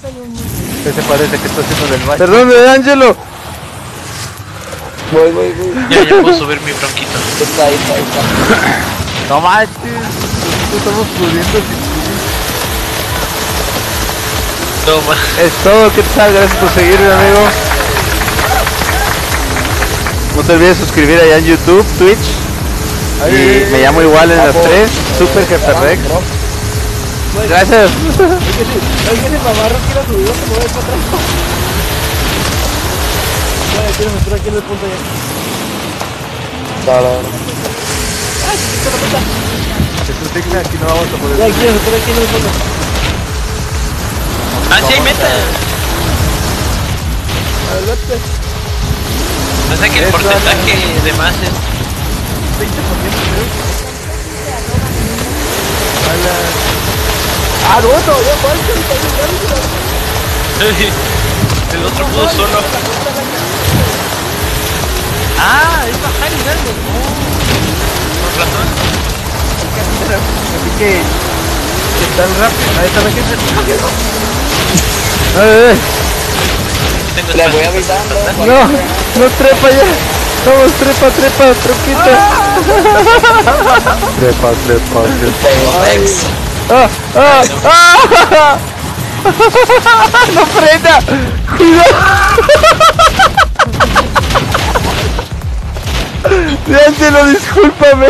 De niño. Ese parece que está haciendo del baño. Perdón, de Angelo. Voy, voy, voy. Ya, ya puedo subir mi bronquito. Está ahí, está ahí, está. No manches, estamos pudiendo sin No, ma. Es todo, ¿qué tal? Gracias por seguirme, amigo. No te olvides suscribir allá en YouTube, Twitch. Y me llamo igual en las tres, Super Jefe Rex. Gracias. Alguien en Mamarro quiera subir otro, me voy para atrás. Bueno, quiero meter aquí en el punto ya. Claro. ¡Ay, Digna, aquí no vamos a poder. Ya, quiero meter aquí en el fondo. Ah, sí, hay meta. Adelante. Pasa que el porcentaje de más es 20% creo. Ah, no, todavía falta, El otro pudo solo. Ah, es bajar y darle. Con razón. Así que. ¿Qué tal rápido? Ahí está la gente. Le voy avisando. No, no trepa ya. Vamos, trepa, trepa, troquita. Trepa, trepa, trepa. Ah, ah, ah. No frena. Cuidado. Angelo, discúlpame.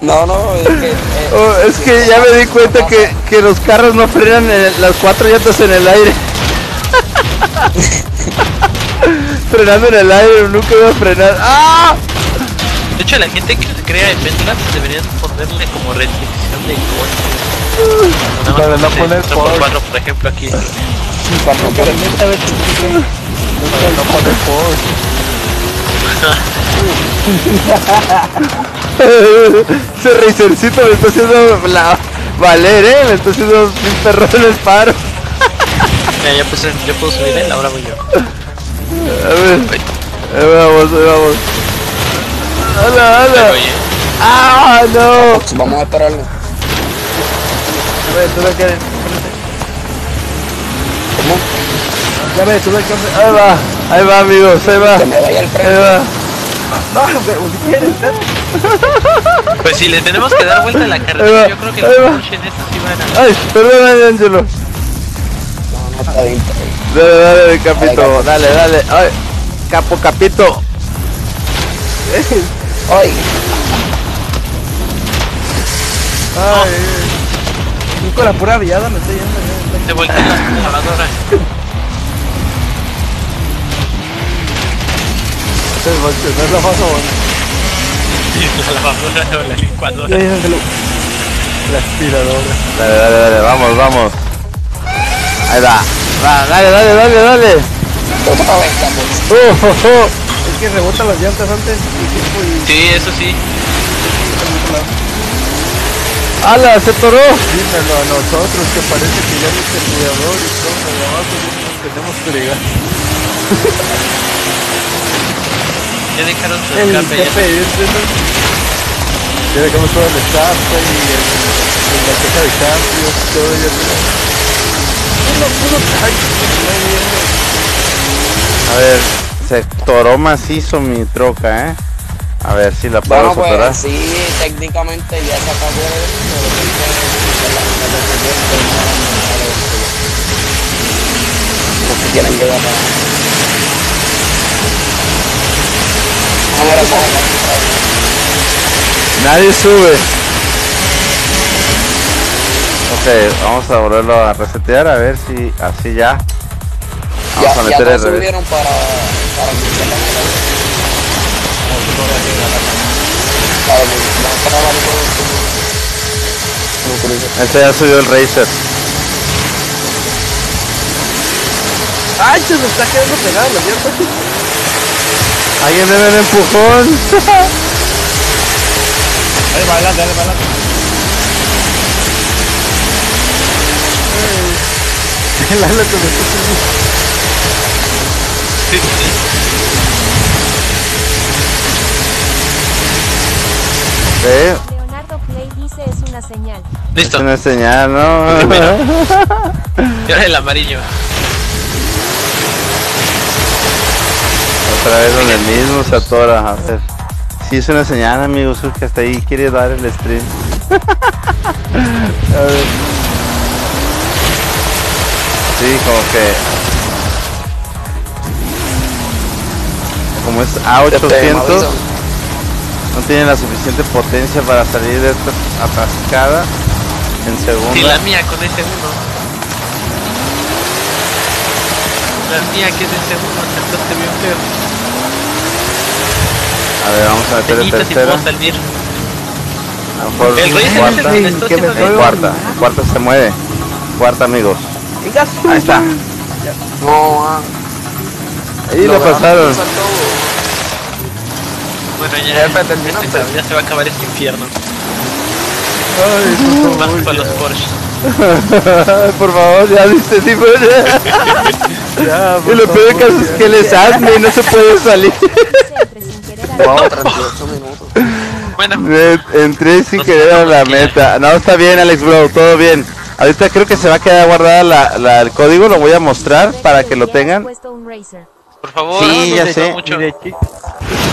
No, no, es que. eh, Oh, es que ya me di cuenta que, que los carros no frenan en las cuatro llantas en el aire. Frenando en el aire, nunca voy a frenar. ¡Ah! De hecho, la gente que se crea en Pentlaps deberían ponerle como restricción de igual. Para no poner por por- cuatro, por ejemplo, aquí. cuando Pero neta, a ver si sigue. Para no poner post. Ese racercito me está haciendo la... valer, eh. Me está haciendo un perro en el paro. Ya, ya puedo subir él, ahora voy yo. A ver. Ahí vamos, ahí vamos. ¡Hala, Ahí hala! voy, eh. ¡Ah, no! Vamos a esperarlo. A ver, tú ve que. ¿Cómo? Ya ve que. Ahí va, ahí va, amigos, ahí va. Que me vaya el Ahí va. No, pero si quieres, ¿eh? Pues si le tenemos que dar vuelta a la Ahí va, carretera, yo creo que los coches netos sí van a... Ay, perdóname, Angelo. No, no está bien. Dale, dale, capito, dale, dale. Ay, capo, capito. Ay, Ay, con la pura viada me estoy yendo. ya. De vuelta a la lavadora. No es la más bonita. La lavadora o la licuadora. La aspiradora. Dale, dale, dale, vamos, vamos. Ahí va. Va, dale, dale, dale, dale. Uh, uh, uh. Es que rebota las llantas antes y tiempo y. Sí, eso sí. ¡Hala, se toró! Dímelo a nosotros que parece que ya no es el cuidador y todo pues, nos tenemos que ligar. Ya dejaron su El escape. Ya. es- es- Ya dejamos todo el staff y el, el- la caja de cambios, todo ya A ver, se toró macizo mi troca, ¿eh? A ver si la puedo Bueno, superar. pues sí, técnicamente ya se acabó. Porque tienen que dar. Nadie sube. Ok, vamos a volverlo a resetear a ver si así ya. Vamos ya, a ya meter el todos revés. subieron para, para Este ya subió el Racer. ¡Ay, se me está quedando pegado la llanta! Alguien debe un empujón. Dale, va adelante, dale, va adelante. El ala con el Sí, sí. Leonardo Play dice es una señal. Listo. Es una señal, ¿no? y ahora el amarillo. Otra vez donde el mismo se atora, a ver. Si sí, es una señal, amigos, que hasta ahí quiere dar el stream. a ver. Sí, como que como es A800 no tiene la suficiente potencia para salir de esta atascada en segunda. Sí, la mía con ese uno. La mía que es el segundo, entonces bien feo. A ver, vamos a meter el tercero. salir. A lo mejor El el cuarta. que me está ¿Qué me haciendo fue? En cuarta, en cuarta se mueve. Cuarta, amigos. Venga, su- Ahí está. No, ah. Ahí lo pasaron. Bueno, ya, terminaste. se, ya se va a acabar este infierno. Ay, por Más favor, para los Porsche. ya. por favor, ya dice tipo. Ya, Y lo peor caso es que él es admin y no se puede salir. Wow, 38 minutos. Bueno, Entré sin querer a la meta. No, está bien, Alex Bro, todo bien. Ahorita creo que se va a quedar guardada la, la- el código, lo voy a mostrar para que lo tengan. por favor, Sí, ya sé. mucho.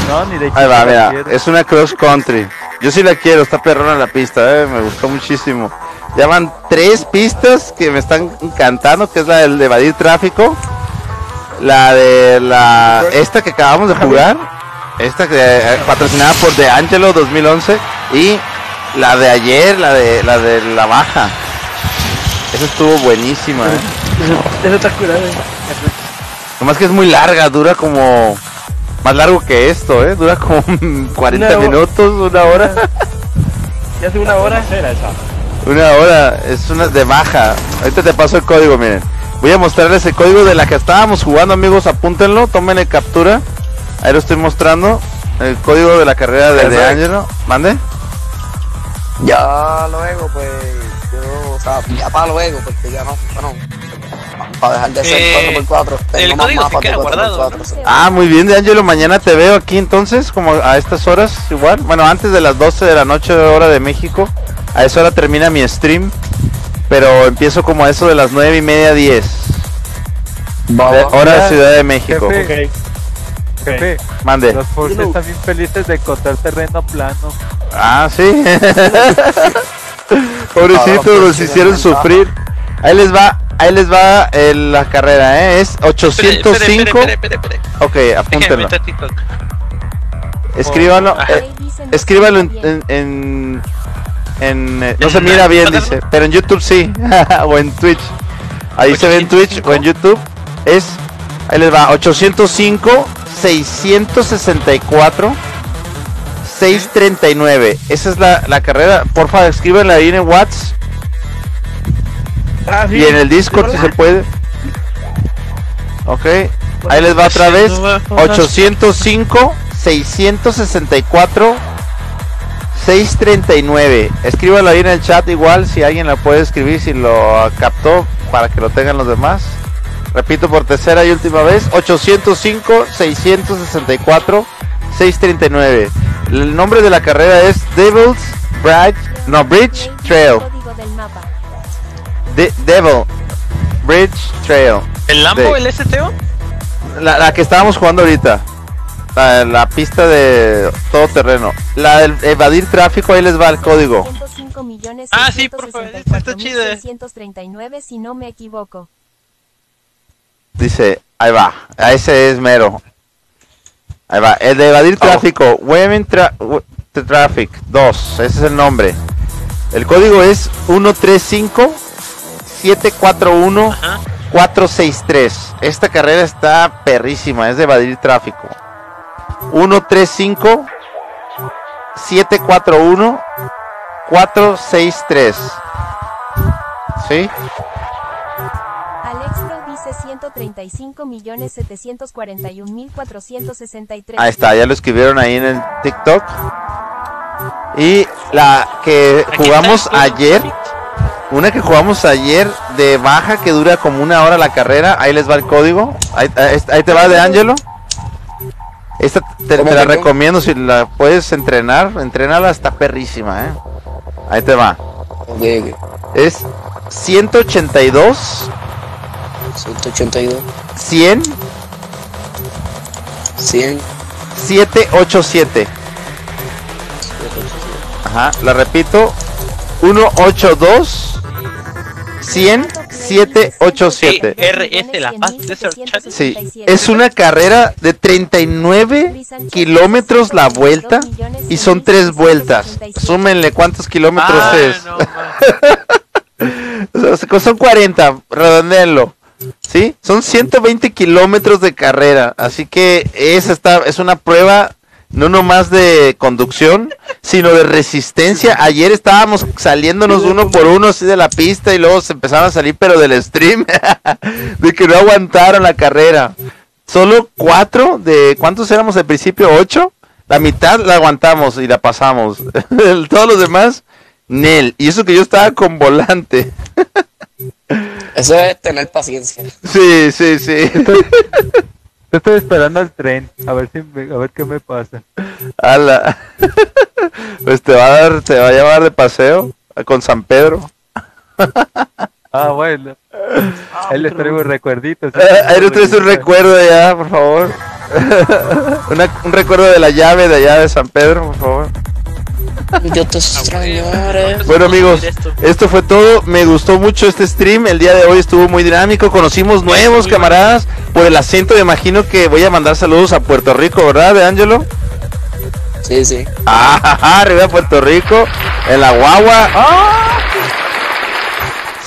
No, ni de Ahí va, mira, quiero. es una cross country. Yo sí la quiero, está perrona la pista, eh, me gustó muchísimo. Ya van tres pistas que me están encantando, que es la del de evadir tráfico, la de la esta que acabamos de jugar, esta que eh, patrocinada por De Angelo 2011 y la de ayer, la de la de la baja. Esa estuvo buenísima. eh. Eso está curado. Nomás que es muy larga, dura como más largo que esto, eh, dura como 40 Una hora. minutos, una hora. Ya hace una hora. Una hora, es una de baja. Ahorita te paso el código, miren. Voy a mostrarles el código de la que estábamos jugando, amigos. Apúntenlo, tómenle captura. Ahí lo estoy mostrando. El código de la carrera de De. Angelo. ¿Mande? Ya luego, pues, yo, o sea, ya para luego, porque ya no, bueno, para dejar de ser Eh, 4x4. el tengo más código se queda guardado, 4x4, sí. Ah, muy bien, De Angelo. Mañana te veo aquí entonces, como a estas horas, igual. Bueno, antes de las 12 de la noche, hora de México. A esa hora termina mi stream. Pero empiezo como a eso de las 9 y media, 10. Va, de- va. hora de Ciudad de México. Jefe, jefe, Mande. los Porsche están bien felices de encontrar terreno plano. Ah, sí. Pobrecitos, Ah, los pues, hicieron sufrir. Ahí les va, ahí les va eh, la carrera, ¿eh? Es Espere, 805. espere, espere, espere, espere. Ok, apúntenlo. Escríbanlo, eh, escríbalo en, en, en, en, eh, no se ¿En mira bien, dice, pero en YouTube sí, o en Twitch. Ahí se ve en Twitch o en YouTube. Es, ahí les va, 805 664 639. Esa es la, la carrera. Porfa, escríbenla ahí en el WhatsApp Ah, sí. y en el Discord si se puede. Ok, ahí les va otra vez. 805 664 639. Escríbalo ahí en el chat igual si alguien la puede escribir si lo captó para que lo tengan los demás. Repito por tercera y última vez, 805 664 639. El nombre de la carrera es Devil's Bridge, no Bridge Trail. Devil Bridge Trail. ¿El Lambo, De- el STO? La, la que estábamos jugando ahorita. La, la pista de todo terreno. La del evadir tráfico, ahí les va el código. 105 millones Ah, sí, por favor, está chida. 639 si no me equivoco. Dice, ahí va. A ese es mero. Ahí va. El de evadir tráfico. Women tra Traffic 2. Ese es el nombre. El código es 135 741 Ajá. 463. Esta carrera está perrísima, es de evadir tráfico. 135 741 463. ¿Sí? Alexpro dice 135 millones 741 mil 463. Ahí está, ya lo escribieron ahí en el TikTok. Y la que jugamos ayer, una que jugamos ayer de baja que dura como una hora la carrera, ahí les va el código. Ahí, ahí- ahí te va de Angelo. Esta te, ¿Cómo te la recomiendo si la puedes entrenar, entrenala está perrísima, eh. Ahí te va. Es 182 182. 100 100. 787. Ajá, la repito. 182 100 787. RS La Paz Desert. Sí, es una carrera de 39 kilómetros la vuelta y son tres vueltas. Súmenle cuántos kilómetros Ah, es. no, son 40, redondeenlo. ¿Sí? Son 120 kilómetros de carrera. Así que esa está, es una prueba no nomás de conducción, sino de resistencia. Ayer estábamos saliéndonos uno por uno así de la pista y luego se empezaron a salir, pero del stream, de que no aguantaron la carrera. Solo cuatro de, ¿cuántos éramos al principio? ¿Ocho? La mitad la aguantamos y la pasamos. Todos los demás, Nel. Y eso que yo estaba con volante. Eso es tener paciencia. Sí, sí, sí. Yo estoy esperando al tren, a ver si me- a ver qué me pasa. Ala. Pues te va a dar, te va a llevar de paseo con San Pedro. Ah, bueno. Ahí les traigo recuerditos. Eh, Ahí no traes un recuerdo ya, por favor. Una- un recuerdo de la llave de allá de San Pedro, por favor. Yo te extrañaré. Bueno amigos, esto fue todo. Me gustó mucho este stream. El día de hoy estuvo muy dinámico. Conocimos nuevos camaradas. Por el acento me imagino que voy a mandar saludos a Puerto Rico, ¿verdad, de Ángelo? Sí, sí. Ah, arriba Puerto Rico. En la guagua.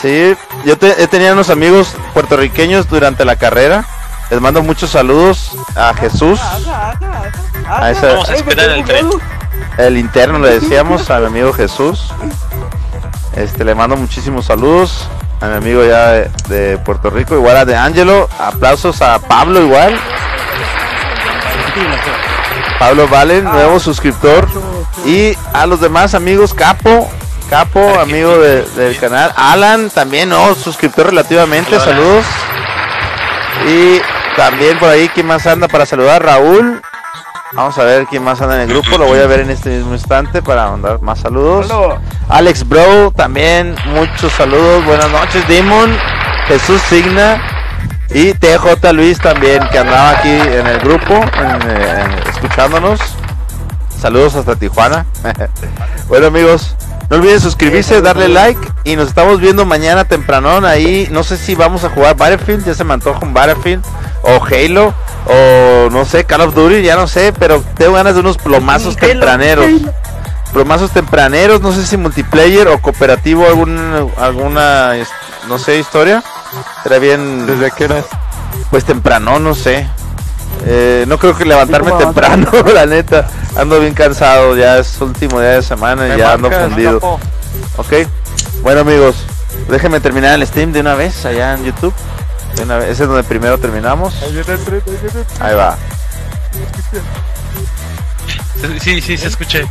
Sí, yo te- he tenido unos amigos puertorriqueños durante la carrera. Les mando muchos saludos a Jesús. A ese- Vamos a esperar el tren. El interno le decíamos a mi amigo Jesús. Este le mando muchísimos saludos a mi amigo ya de, de Puerto Rico, igual a de Angelo, aplausos a Pablo igual. Pablo Valen, nuevo suscriptor. Y a los demás amigos, Capo, Capo, amigo de- del canal. Alan, también, nuevo suscriptor relativamente, saludos. Y también por ahí, ¿quién más anda para saludar? Raúl. Vamos a ver quién más anda en el grupo. Lo voy a ver en este mismo instante para mandar más saludos. Alex Bro, también muchos saludos. Buenas noches, Demon. Jesús Signa. Y TJ Luis también, que andaba aquí en el grupo, en, eh, escuchándonos. Saludos hasta Tijuana. bueno amigos, no olviden suscribirse, darle like y nos estamos viendo mañana tempranón ahí. No sé si vamos a jugar Battlefield, ya se me antoja un Battlefield o Halo o no sé, Call of Duty, ya no sé, pero tengo ganas de unos plomazos tempraneros. Plomazos tempraneros, no sé si multiplayer o cooperativo, algún, alguna, no sé, historia. Será bien. ¿Desde qué hora? Pues temprano, no sé. Eh, no creo que levantarme ¿Cómo temprano, la neta. Ando bien cansado, ya es último día de semana y Me ya ando fundido. Ok, bueno amigos, déjenme terminar el stream de una vez allá en YouTube. Una vez, ese es donde primero terminamos. Ahí viene el tren, ahí viene el tren. Ahí va. Sí, sí, se escuché.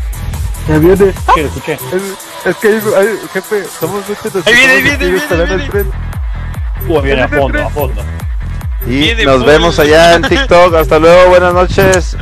Ya viene. ¿Qué escuché? Es, es que hay, hay- jefe, somos muchos los Ahí viene, ahí viene, viene, esperando el viene. tren. Uh, viene a fondo, a fondo. Y Viene nos full. vemos allá en TikTok. Hasta luego, buenas noches.